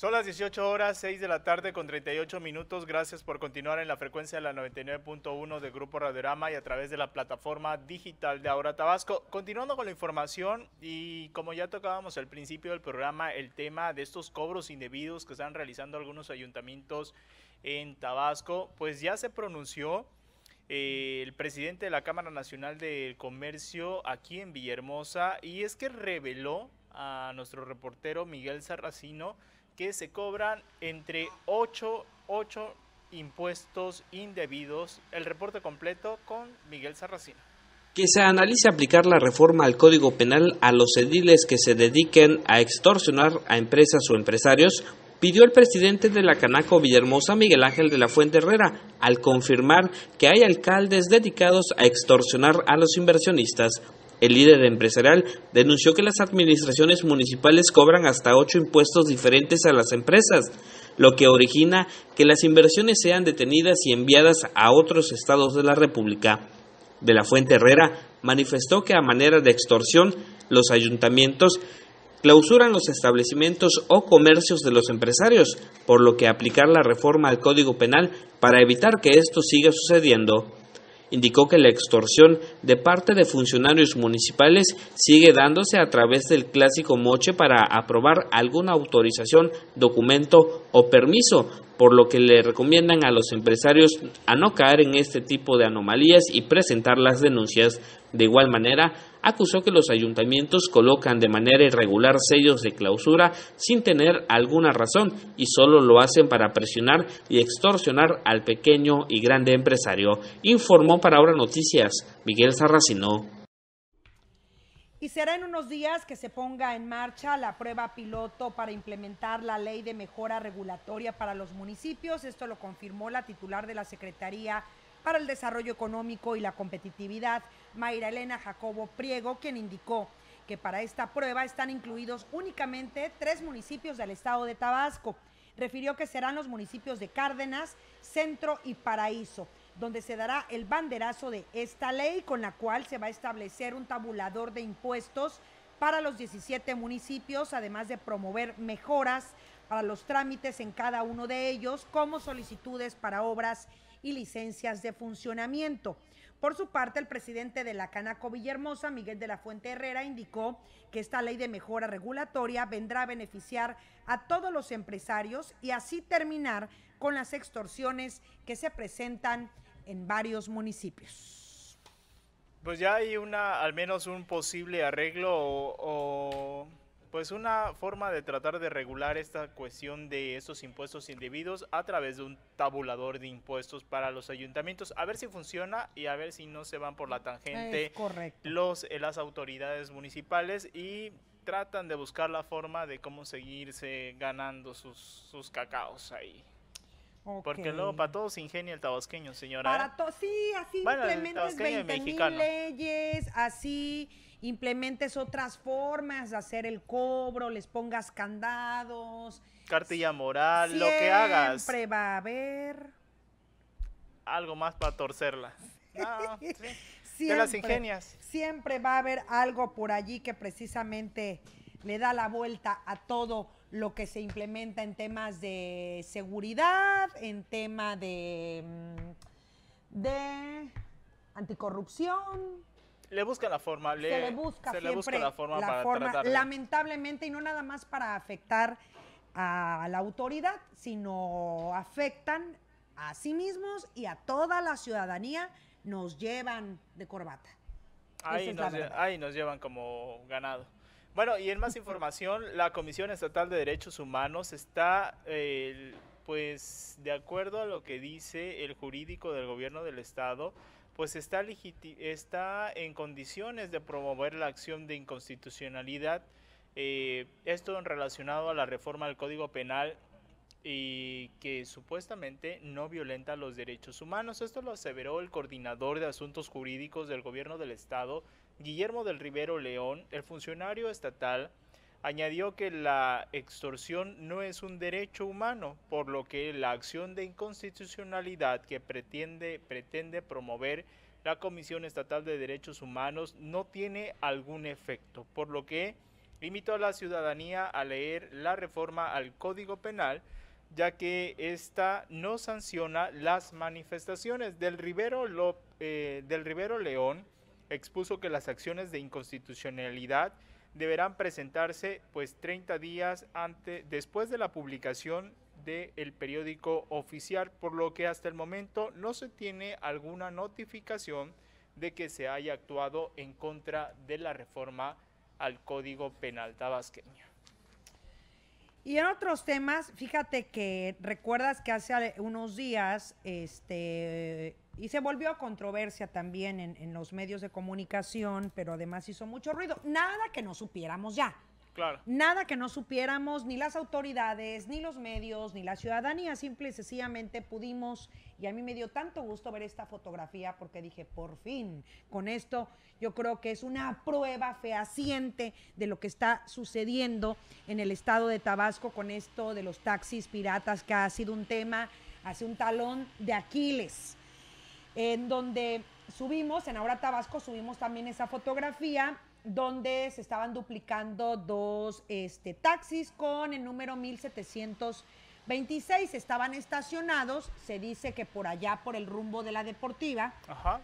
Son las 18 horas, 6 de la tarde con 38 minutos. Gracias por continuar en la frecuencia de la 99.1 de Grupo Radiorama y a través de la plataforma digital de Ahora Tabasco. Continuando con la información y como ya tocábamos al principio del programa, el tema de estos cobros indebidos que están realizando algunos ayuntamientos en Tabasco, pues ya se pronunció eh, el presidente de la Cámara Nacional del Comercio aquí en Villahermosa y es que reveló a nuestro reportero Miguel Sarracino que se cobran entre 8, 8 impuestos indebidos. El reporte completo con Miguel Sarracino. Que se analice aplicar la reforma al Código Penal a los ediles que se dediquen a extorsionar a empresas o empresarios pidió el presidente de la Canaco Villahermosa, Miguel Ángel de la Fuente Herrera, al confirmar que hay alcaldes dedicados a extorsionar a los inversionistas. El líder empresarial denunció que las administraciones municipales cobran hasta ocho impuestos diferentes a las empresas, lo que origina que las inversiones sean detenidas y enviadas a otros estados de la República. De la Fuente Herrera manifestó que a manera de extorsión los ayuntamientos clausuran los establecimientos o comercios de los empresarios, por lo que aplicar la reforma al Código Penal para evitar que esto siga sucediendo indicó que la extorsión de parte de funcionarios municipales sigue dándose a través del clásico moche para aprobar alguna autorización, documento o permiso, por lo que le recomiendan a los empresarios a no caer en este tipo de anomalías y presentar las denuncias. De igual manera, acusó que los ayuntamientos colocan de manera irregular sellos de clausura sin tener alguna razón y solo lo hacen para presionar y extorsionar al pequeño y grande empresario. Informó para Ahora Noticias Miguel Sarracino. Y será en unos días que se ponga en marcha la prueba piloto para implementar la ley de mejora regulatoria para los municipios. Esto lo confirmó la titular de la Secretaría para el Desarrollo Económico y la Competitividad, Mayra Elena Jacobo Priego, quien indicó que para esta prueba están incluidos únicamente tres municipios del estado de Tabasco. Refirió que serán los municipios de Cárdenas, Centro y Paraíso donde se dará el banderazo de esta ley con la cual se va a establecer un tabulador de impuestos para los 17 municipios, además de promover mejoras para los trámites en cada uno de ellos, como solicitudes para obras y licencias de funcionamiento. Por su parte, el presidente de la Canaco Villahermosa, Miguel de la Fuente Herrera, indicó que esta ley de mejora regulatoria vendrá a beneficiar a todos los empresarios y así terminar con las extorsiones que se presentan en varios municipios. Pues ya hay una, al menos un posible arreglo o, pues una forma de tratar de regular esta cuestión de esos impuestos indebidos a través de un tabulador de impuestos para los ayuntamientos. A ver si funciona y a ver si no se van por la tangente los eh, las autoridades municipales y tratan de buscar la forma de cómo seguirse ganando sus, sus cacaos ahí. Porque luego para todos ingenia el tabasqueño, señora. Para ¿eh? todos, sí, así implementes 20 mil leyes, así implementes otras formas de hacer el cobro, les pongas candados. Cartilla moral, lo que hagas. Siempre va a haber. Algo más para torcerla. Siempre, las ingenias. Siempre va a haber algo por allí que precisamente le da la vuelta a todo lo que se implementa en temas de seguridad, en tema de, mm, de anticorrupción. Le buscan la forma, le, se le busca la forma para lamentablemente y no nada más para afectar a la autoridad, sino afectan a sí mismos y a toda la ciudadanía, nos llevan de corbata. Ahí, ahí nos llevan como ganado. Bueno, y en más información, la Comisión Estatal de Derechos Humanos está, pues, de acuerdo a lo que dice el jurídico del gobierno del Estado, pues está, en condiciones de promover la acción de inconstitucionalidad, eh, esto relacionado a la reforma del Código Penal y que supuestamente no violenta los derechos humanos. Esto lo aseveró el coordinador de asuntos jurídicos del gobierno del Estado, Guillermo del Rivero León, el funcionario estatal, añadió que la extorsión no es un derecho humano, por lo que la acción de inconstitucionalidad que pretende, pretende promover la Comisión Estatal de Derechos Humanos no tiene algún efecto, por lo que invitó a la ciudadanía a leer la reforma al Código Penal, ya que esta no sanciona las manifestaciones. Del Rivero, eh, del Rivero León expuso que las acciones de inconstitucionalidad deberán presentarse pues 30 días antes, después de la publicación del periódico oficial, por lo que hasta el momento no se tiene alguna notificación de que se haya actuado en contra de la reforma al Código Penal tabasqueño. Y en otros temas, fíjate que recuerdas que hace unos días, este, y se volvió controversia también en, en los medios de comunicación, pero además hizo mucho ruido. Nada que no supiéramos ya. Claro. Nada que no supiéramos, ni las autoridades, ni los medios, ni la ciudadanía, simple y sencillamente pudimos, y a mí me dio tanto gusto ver esta fotografía porque dije, por fin, con esto yo creo que es una prueba fehaciente de lo que está sucediendo en el estado de Tabasco con esto de los taxis piratas, que ha sido un tema, hace un talón de Aquiles, en donde subimos, en Ahora Tabasco subimos también esa fotografía donde se estaban duplicando dos este, taxis con el número 1726. Estaban estacionados, se dice que por allá, por el rumbo de la deportiva. Ajá.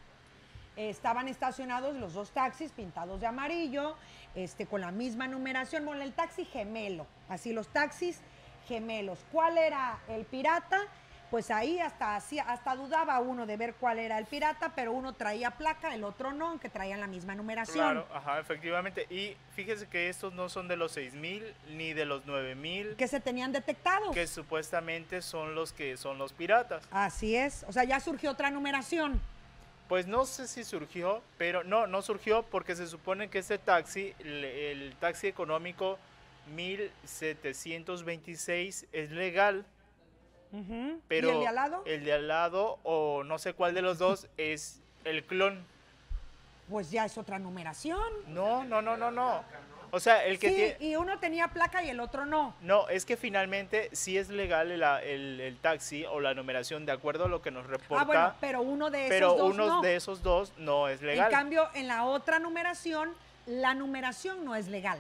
estaban estacionados los dos taxis pintados de amarillo, este, con la misma numeración. Bueno, el taxi gemelo, así los taxis gemelos. ¿Cuál era el pirata? Pues ahí hasta, hasta dudaba uno de ver cuál era el pirata, pero uno traía placa, el otro no, aunque traían la misma numeración. Claro, ajá, efectivamente. Y fíjese que estos no son de los 6000 ni de los 9000. Que se tenían detectados. Que supuestamente son los que son los piratas. Así es. O sea, ya surgió otra numeración. Pues no sé si surgió, pero no, no surgió porque se supone que este taxi, el, el taxi económico 1726 es legal pero ¿Y el de al lado? El de al lado, o no sé cuál de los dos, es el clon. Pues ya es otra numeración. No, no, no, no, no. O sea, el que sí, tiene... y uno tenía placa y el otro no. No, es que finalmente sí es legal el, el, taxi o la numeración de acuerdo a lo que nos reporta. Ah, bueno, pero uno de esos pero dos uno no. de esos dos no es legal. En cambio, en la otra numeración, la numeración no es legal.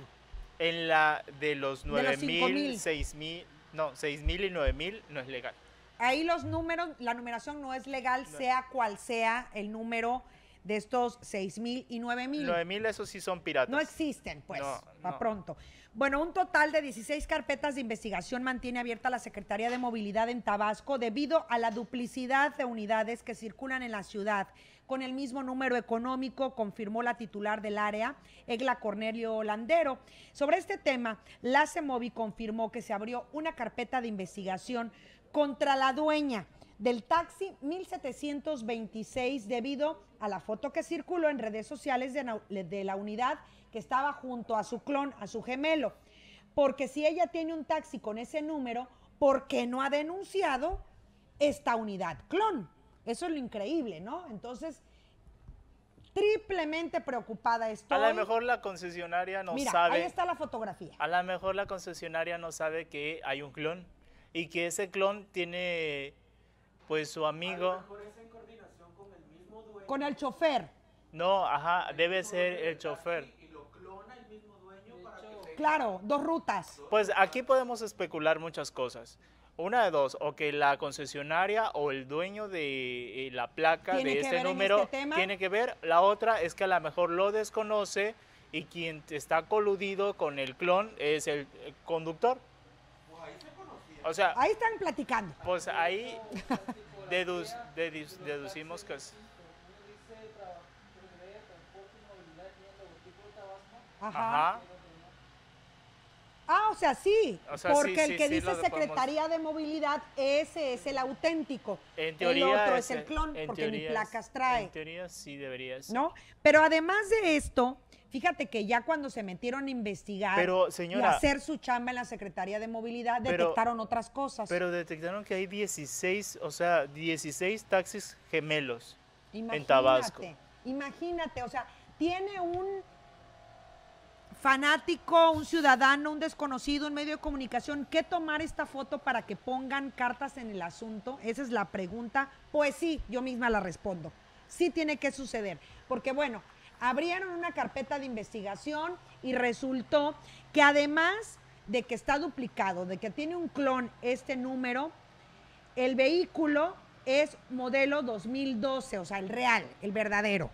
En la de los 9000, 6000, no, 6.000 y 9.000 no es legal. Ahí los números, la numeración no es legal, sea cual sea el número de estos 6.000 y 9.000. 9.000 esos sí son piratas. No existen, pues, no, para pronto. Bueno, un total de 16 carpetas de investigación mantiene abierta la Secretaría de Movilidad en Tabasco debido a la duplicidad de unidades que circulan en la ciudad con el mismo número económico, confirmó la titular del área, Egla Cornelio Landero. Sobre este tema, la CEMOVI confirmó que se abrió una carpeta de investigación contra la dueña del taxi 1726 debido a la foto que circuló en redes sociales de, la unidad que estaba junto a su clon, a su gemelo. Porque si ella tiene un taxi con ese número, ¿por qué no ha denunciado esta unidad clon? Eso es lo increíble, ¿no? Entonces, triplemente preocupada estoy. A lo mejor la concesionaria no Mira, sabe. Ahí está la fotografía. A lo mejor la concesionaria no sabe que hay un clon y que ese clon tiene, pues, su amigo. A lo mejor es en coordinación con el mismo dueño. Con el chofer. No, ajá, debe ser el chofer. Y lo clona el mismo dueño para que Claro, dos rutas. Pues aquí podemos especular muchas cosas. Una de dos, o que la concesionaria o el dueño de eh, la placa de este número este tiene que ver. La otra es que a lo mejor lo desconoce y quien está coludido con el clon es el, conductor. O sea, ahí están platicando. Pues ahí dedu dedu deducimos que es. Ajá. Ajá. Ah, o sea, sí, o sea, porque sí, el que sí, dice Secretaría podemos... de Movilidad, ese es el auténtico. En teoría el otro es el clon, porque ni placas trae. En teoría sí debería ser. ¿No? Pero además de esto, fíjate que ya cuando se metieron a investigar pero, señora, y hacer su chamba en la Secretaría de Movilidad, pero, detectaron otras cosas. Pero detectaron que hay 16, o sea, 16 taxis gemelos imagínate, en Tabasco. Imagínate, o sea, tiene un fanático, un ciudadano, un desconocido, un medio de comunicación, ¿qué tomar esta foto para que pongan cartas en el asunto? Esa es la pregunta. Pues sí, yo misma la respondo. Sí tiene que suceder. Porque bueno, abrieron una carpeta de investigación y resultó que además de que está duplicado, de que tiene un clon este número, el vehículo es modelo 2012, o sea, el real, el verdadero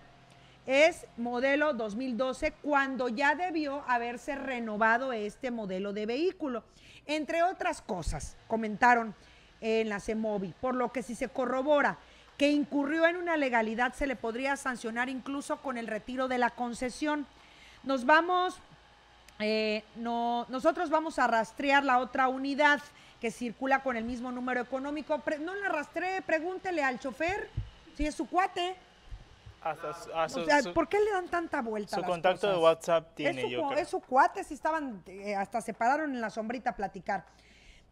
es modelo 2012 cuando ya debió haberse renovado este modelo de vehículo. Entre otras cosas, comentaron en la CEMOVI, por lo que si se corrobora que incurrió en una legalidad se le podría sancionar incluso con el retiro de la concesión. Nos vamos eh, no, nosotros vamos a rastrear la otra unidad que circula con el mismo número económico. Pre- no la rastree, pregúntele al chofer si es su cuate. Hasta su- a O sea, su- ¿por qué le dan tanta vuelta? a su las contacto de? WhatsApp tiene, es su, yo creo. es su cuate, si estaban, eh, hasta se pararon en la sombrita a platicar.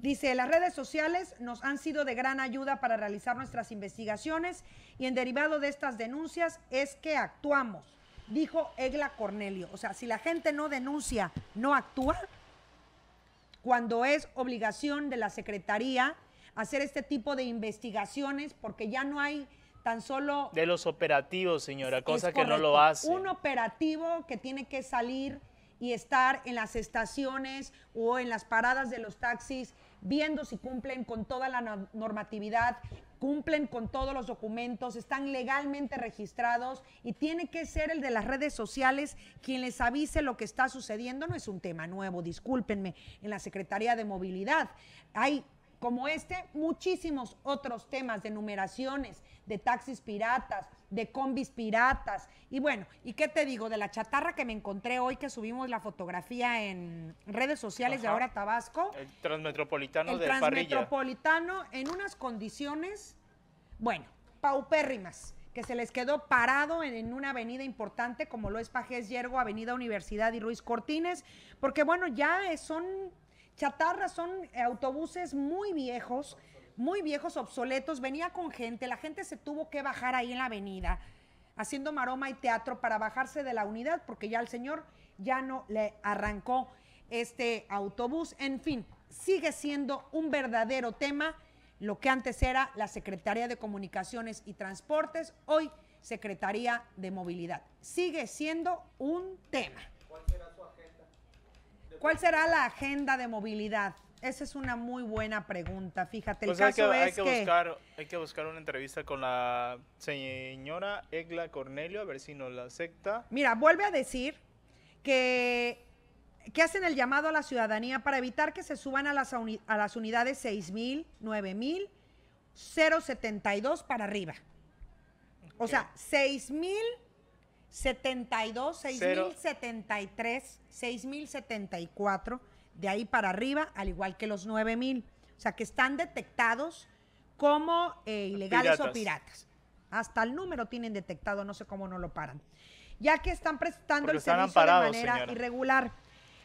Dice, las redes sociales nos han sido de gran ayuda para realizar nuestras investigaciones y en derivado de estas denuncias es que actuamos, dijo Egla Cornelio. O sea, si la gente no denuncia, no actúa, cuando es obligación de la Secretaría hacer este tipo de investigaciones, porque ya no hay tan solo De los operativos, señora, cosa que no lo hace. Un operativo que tiene que salir y estar en las estaciones o en las paradas de los taxis viendo si cumplen con toda la no- normatividad, cumplen con todos los documentos, están legalmente registrados y tiene que ser el de las redes sociales quien les avise lo que está sucediendo. No es un tema nuevo, discúlpenme, en la Secretaría de Movilidad. Hay como este, muchísimos otros temas de numeraciones, de taxis piratas, de combis piratas. Y bueno, ¿y qué te digo? De la chatarra que me encontré hoy, que subimos la fotografía en redes sociales de ahora Tabasco. El transmetropolitano El de parrilla. transmetropolitano en unas condiciones, bueno, paupérrimas, que se les quedó parado en, en una avenida importante como lo es Pajés Yergo, Avenida Universidad y Ruiz Cortines, porque bueno, ya son chatarras, son eh, autobuses muy viejos, muy viejos, obsoletos, venía con gente, la gente se tuvo que bajar ahí en la avenida, haciendo maroma y teatro para bajarse de la unidad, porque ya el señor ya no le arrancó este autobús. En fin, sigue siendo un verdadero tema lo que antes era la Secretaría de Comunicaciones y Transportes, hoy Secretaría de Movilidad. Sigue siendo un tema. ¿Cuál será la agenda de movilidad? Esa es una muy buena pregunta, fíjate. El pues caso hay que, es hay que. Buscar, hay que buscar una entrevista con la señora Egla Cornelio, a ver si nos la acepta. Mira, vuelve a decir que, que hacen el llamado a la ciudadanía para evitar que se suban a las, a las unidades 6000, 9000, 072 para arriba. O sea, 6000 72, 6073, 6074, de ahí para arriba, al igual que los 9000. O sea, que están detectados como eh, ilegales o piratas. Hasta el número tienen detectado, no sé cómo no lo paran. Ya que están prestando el servicio de manera irregular.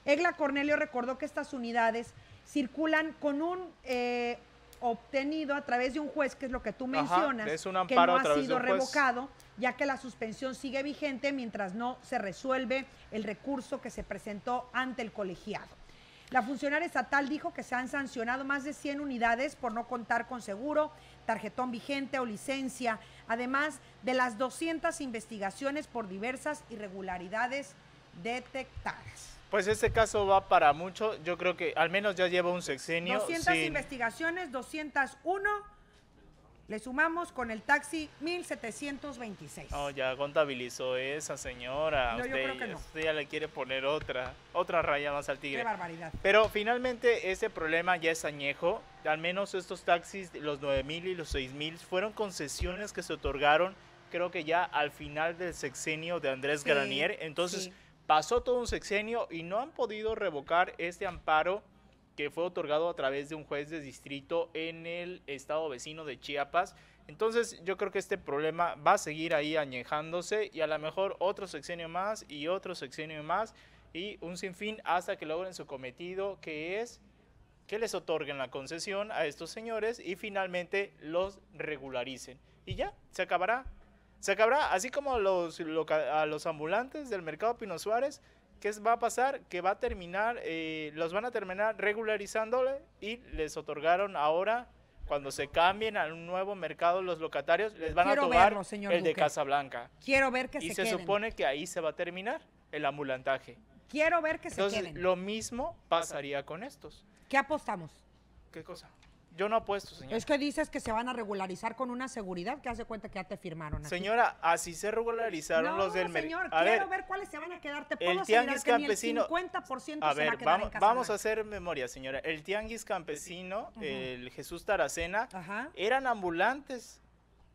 Egla Cornelio recordó que estas unidades circulan con un eh, obtenido a través de un juez, que es lo que tú Ajá, mencionas, es un que no ha sido revocado, ya que la suspensión sigue vigente mientras no se resuelve el recurso que se presentó ante el colegiado. La funcionaria estatal dijo que se han sancionado más de 100 unidades por no contar con seguro, tarjetón vigente o licencia, además de las 200 investigaciones por diversas irregularidades detectadas. Pues este caso va para mucho, yo creo que al menos ya lleva un sexenio 200 sin- investigaciones, 201, le sumamos con el taxi 1726. No, ya contabilizó esa señora. No, yo usted, creo que no. usted ya le quiere poner otra, otra raya más al Qué tigre. barbaridad. Pero finalmente ese problema ya es añejo. Al menos estos taxis, los 9000 y los 6000, fueron concesiones que se otorgaron, creo que ya al final del sexenio de Andrés Sí, Granier. Entonces sí. Pasó todo un sexenio y no han podido revocar este amparo que fue otorgado a través de un juez de distrito en el estado vecino de Chiapas. Entonces yo creo que este problema va a seguir ahí añejándose y a lo mejor otro sexenio más y otro sexenio más y un sinfín hasta que logren su cometido que es que les otorguen la concesión a estos señores y finalmente los regularicen. Y ya, se acabará. Se acabará, así como a los, a los ambulantes del mercado Pino Suárez, ¿qué va a pasar? Que va a terminar, eh, los van a terminar regularizándole y les otorgaron ahora, cuando se cambien a un nuevo mercado los locatarios, les van Quiero a otorgar verlo, señor el de. Casablanca. Quiero ver que Y se, se, queden. supone que ahí se va a terminar el ambulantaje. Quiero ver que se queden. lo mismo pasaría con estos. ¿Qué apostamos? ¿Qué cosa? Yo no apuesto, señor. Es que dices que se van a regularizar con una seguridad que hace cuenta que ya te firmaron. aquí. Señora, así se regularizaron no, los del señor, mercado. A quiero ver, ver, cuáles se van a quedar. Te el puedo tianguis que campesino- ni el 50% a se va a quedar vamos, en vamos a hacer memoria, señora. El tianguis campesino, el Jesús Taracena, Ajá. eran ambulantes.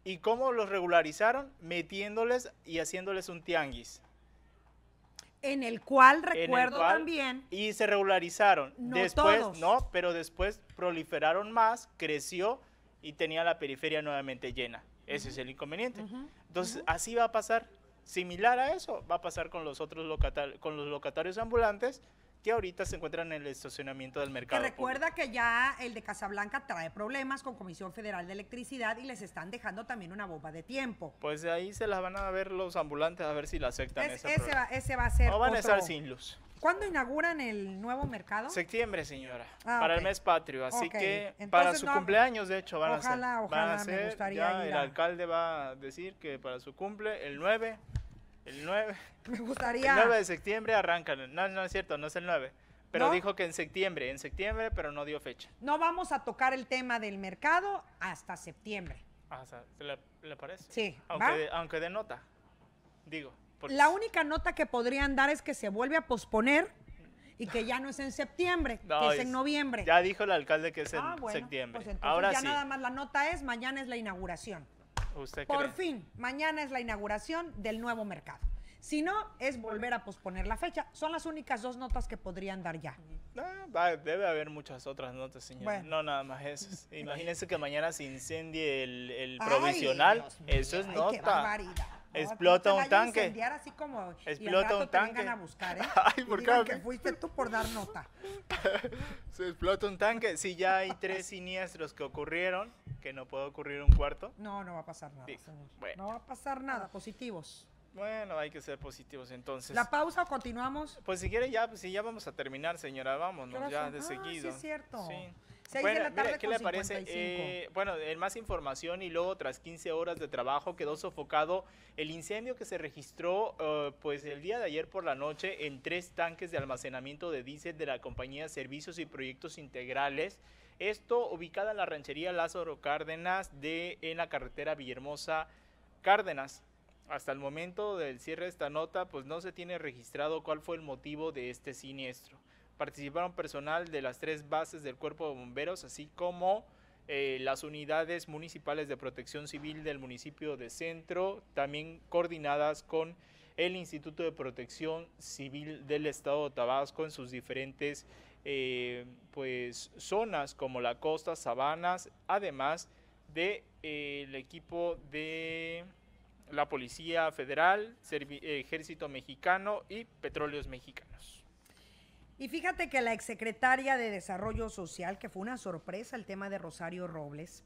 ¿Y cómo los regularizaron? Metiéndoles y haciéndoles un tianguis. En el cual el recuerdo cual- también. Y se regularizaron. No después, todos. no, pero después proliferaron más, creció y tenía la periferia nuevamente llena. Ese es el inconveniente. Entonces, así va a pasar. Similar a eso, va a pasar con los otros con los locatarios ambulantes que ahorita se encuentran en el estacionamiento del Que mercado. recuerda que ya el de Casablanca trae problemas con Comisión Federal de Electricidad y les están dejando también una bomba de tiempo. Pues de ahí se las van a ver los ambulantes a ver si la aceptan. Es- ese va, ese va a ser. o van a estar sin luz. ¿Cuándo inauguran el nuevo mercado? Septiembre, señora. Ah, para el mes patrio. Así que entonces para su no- cumpleaños, de hecho, van a Ojalá, ser. van ojalá, a me ser, gustaría ya ir el a- alcalde va a decir que para su cumple, el 9, el 9, Me el gustaría. 9 de septiembre arrancan. No, no es cierto, no es el 9. Pero ¿No? dijo que en septiembre, en septiembre, pero no dio fecha. No vamos a tocar el tema del mercado hasta septiembre. Ah, o sea, ¿le, le parece? Sí, Aunque de, aunque de nota, digo. porque- La única nota que podrían dar es que se vuelve a posponer y que ya no es en septiembre, No, que es es- en noviembre. Ya dijo el alcalde que es en ah, bueno, septiembre. pues entonces Ahora ya sí, nada más la nota es, mañana es la inauguración. ¿Usted Por cree? fin, mañana es la inauguración del nuevo mercado. Si no, es volver a posponer la fecha. Son las únicas dos notas que podrían dar ya. Ah, va- debe haber muchas otras notas, señor. Bueno. No nada más esas. Imagínense que mañana se incendie el, el Ay, provisional. Dios Eso es ay, qué nota. barbaridad. Explota un tanque. incendiar así como Explota un vengan tanque. a buscar, ¿eh? Ay, ¿por qué que fuiste tú por dar nota. Se explota un tanque. Si ya hay tres siniestros que ocurrieron, que no puede ocurrir un cuarto. No, no va a pasar nada, Sí, señor. bueno. No va a pasar nada. Positivos. Bueno, hay que ser positivos entonces. ¿La pausa o continuamos? Pues si quiere ya, pues si ya vamos a terminar, señora, ¿Qué vámonos ya de Ah, sí seguido. es cierto. Sí. Bueno, de la mira, tarde ¿qué con le parece? 55. Eh, bueno, en más información y luego tras 15 horas de trabajo quedó sofocado el incendio que se registró eh, pues el día de ayer por la noche en tres tanques de almacenamiento de diésel de la compañía Servicios y Proyectos Integrales. Esto ubicada en la ranchería Lázaro Cárdenas de en la carretera Villahermosa Cárdenas. Hasta el momento del cierre de esta nota, pues no se tiene registrado cuál fue el motivo de este siniestro. Participaron personal de las tres bases del Cuerpo de Bomberos, así como eh, las unidades municipales de protección civil del municipio de Centro, también coordinadas con el Instituto de Protección Civil del Estado de Tabasco en sus diferentes eh, pues, zonas como la costa, sabanas, además del de, eh, equipo de la Policía Federal, Ejército Mexicano y Petróleos Mexicanos. Y fíjate que la exsecretaria de Desarrollo Social, que fue una sorpresa el tema de Rosario Robles,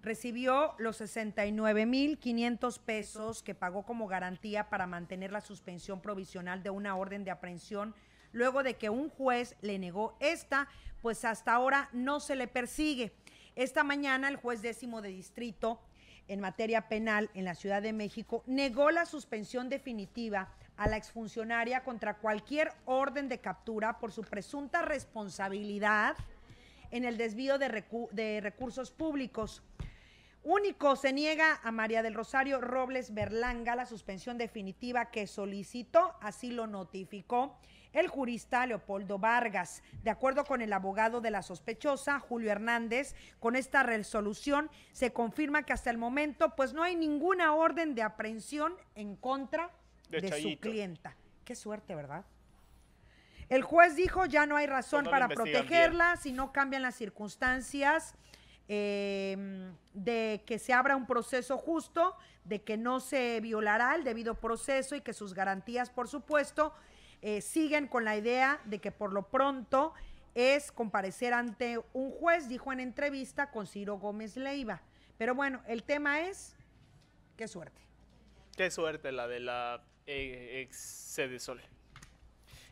recibió los 69.500 pesos que pagó como garantía para mantener la suspensión provisional de una orden de aprehensión luego de que un juez le negó esta, pues hasta ahora no se le persigue. Esta mañana el juez décimo de distrito en materia penal en la Ciudad de México negó la suspensión definitiva a la exfuncionaria contra cualquier orden de captura por su presunta responsabilidad en el desvío de, de recursos públicos. Único se niega a María del Rosario Robles Berlanga la suspensión definitiva que solicitó, así lo notificó el jurista Leopoldo Vargas. De acuerdo con el abogado de la sospechosa, Julio Hernández, con esta resolución se confirma que hasta el momento pues no hay ninguna orden de aprehensión en contra De de, su clienta. Qué suerte, ¿verdad? El juez dijo ya no hay razón no para protegerla si no cambian las circunstancias eh, de que se abra un proceso justo, de que no se violará el debido proceso y que sus garantías, por supuesto, eh, siguen con la idea de que por lo pronto es comparecer ante un juez, dijo en entrevista con Ciro Gómez Leiva. Pero bueno, el tema es, qué suerte. Qué suerte la de la ex sede Sol.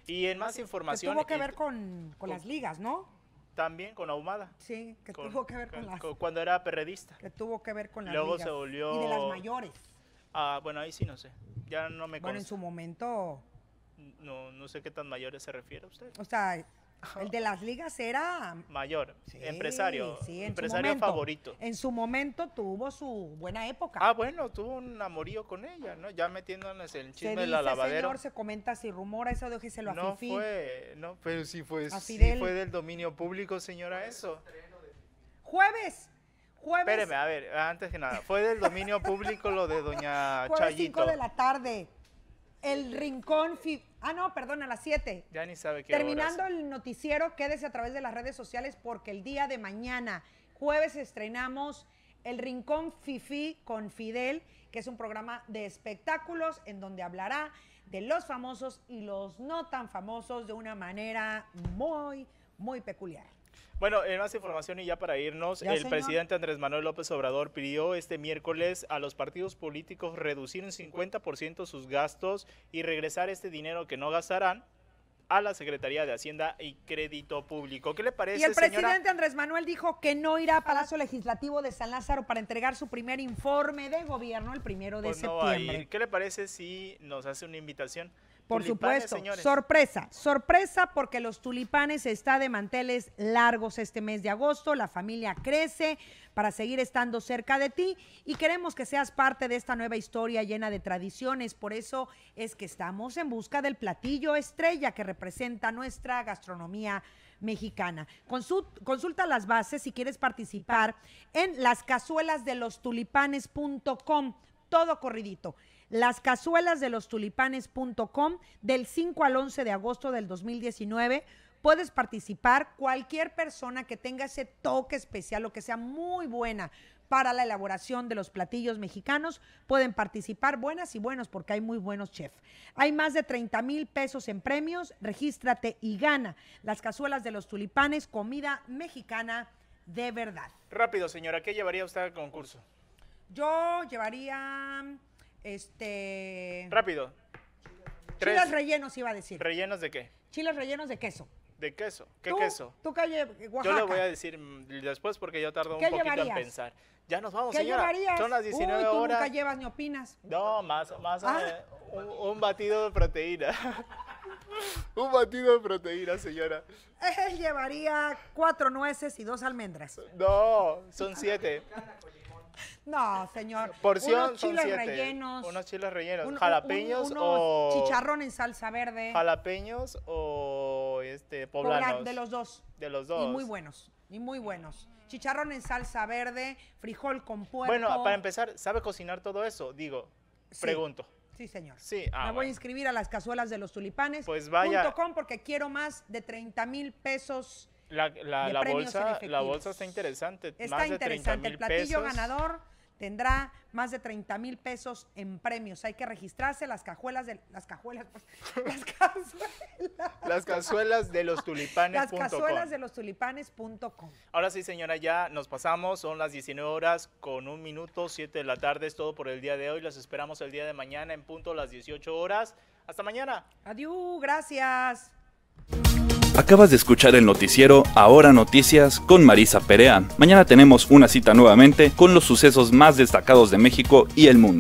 Y en más Que información. tuvo que ver con, con las ligas, ¿no? También con Ahumada. Sí, que con- tuvo que ver con con- las... Cuando era perredista. que tuvo que ver con las Luego ligas. se volvió- Y de las mayores. Ah, bueno, ahí sí no sé. Ya no me Bueno, en su momento, No, no sé qué tan mayores se refiere usted. o sea, el de las ligas era... Mayor, Sí, empresario, sí, en su empresario momento. favorito. En su momento tuvo su buena época. Ah, bueno, tuvo un amorío con ella, ¿no? Ya metiéndonos en el se chisme dice, de la lavadero. señor, se comenta, se rumora, eso déjeselo a no Fifi. fue, no, pero sí fue, sí fue del dominio público, señora, eso. Jueves, jueves, Espéreme, a ver, antes que nada, fue del dominio público lo de doña jueves 5 Chayito. de la tarde. El rincón. ah, no, perdón, a las 7. Ya ni sabe qué Terminando el noticiero, quédese a través de las redes sociales porque el día de mañana, jueves, estrenamos el Rincón Fifi con Fidel, que es un programa de espectáculos en donde hablará de los famosos y los no tan famosos de una manera muy, muy peculiar. Bueno, en más información y ya para irnos, el presidente Andrés Manuel López Obrador pidió este miércoles a los partidos políticos reducir un 50% sus gastos y regresar este dinero que no gastarán a la Secretaría de Hacienda y Crédito Público. ¿Qué le parece, Y el presidente Andrés Manuel dijo que no irá a Palacio Legislativo de San Lázaro para entregar su primer informe de gobierno el primero de pues septiembre. ¿Qué le parece si nos hace una invitación? Por supuesto, sorpresa, sorpresa porque los tulipanes está de manteles largos este mes de agosto, la familia crece para seguir estando cerca de ti y queremos que seas parte de esta nueva historia llena de tradiciones, por eso es que estamos en busca del platillo estrella que representa nuestra gastronomía mexicana. Consulta, las bases si quieres participar en las cazuelas de los tulipanes.com, todo corridito las cazuelas de los tulipanes.com del 5 al 11 de agosto del 2019. Puedes participar cualquier persona que tenga ese toque especial o que sea muy buena para la elaboración de los platillos mexicanos. Pueden participar buenas y buenos porque hay muy buenos chefs. Hay más de 30 mil pesos en premios. Regístrate y gana las cazuelas de los tulipanes, comida mexicana de verdad. Rápido, señora, ¿qué llevaría usted al concurso? Yo llevaría este. Rápido. Chiles rellenos iba a decir. ¿Rellenos de qué? Chiles rellenos de queso. ¿De queso? ¿Qué queso? Tú calle Oaxaca. Yo le voy a decir mm, después porque yo tardo un poquito en pensar. Ya nos vamos, ¿Qué Llevarías? Son las 19 Uy, tú nunca llevas ni opinas. No, más, más ah. eh, un, batido de proteína. un batido de proteína, señora. Él llevaría cuatro nueces y dos almendras. No, son siete. No, señor. Porción unos chiles rellenos. Unos chiles rellenos. jalapeños unos o. Chicharrón en salsa verde. Jalapeños o este poblanos. De los dos. De los dos. Y muy buenos. Y muy buenos. Chicharrón en salsa verde, frijol con puerco. Bueno, para empezar, ¿sabe cocinar todo eso? Digo, pregunto. Sí, señor. Sí, ah, Me voy a inscribir a las cazuelas de los tulipanes. Pues vaya. porque quiero más de 30 mil pesos. La, la, bolsa, la bolsa está interesante. Está más interesante. De el platillo ganador tendrá más de 30 mil pesos en premios. Hay que registrarse las cajuelas de las cajuelas, pues, las cazuelas. Las cazuelas de los tulipanes. Las cazuelas de los tulipanes.com. Ahora sí, señora, ya nos pasamos. Son las 19 horas con un minuto, 7 de la tarde. Es todo por el día de hoy. Las esperamos el día de mañana en punto las 18 horas. Hasta mañana. Adiós, gracias. Acabas de escuchar el noticiero Ahora Noticias con Marisa Perea. Mañana tenemos una cita nuevamente con los sucesos más destacados de México y el mundo.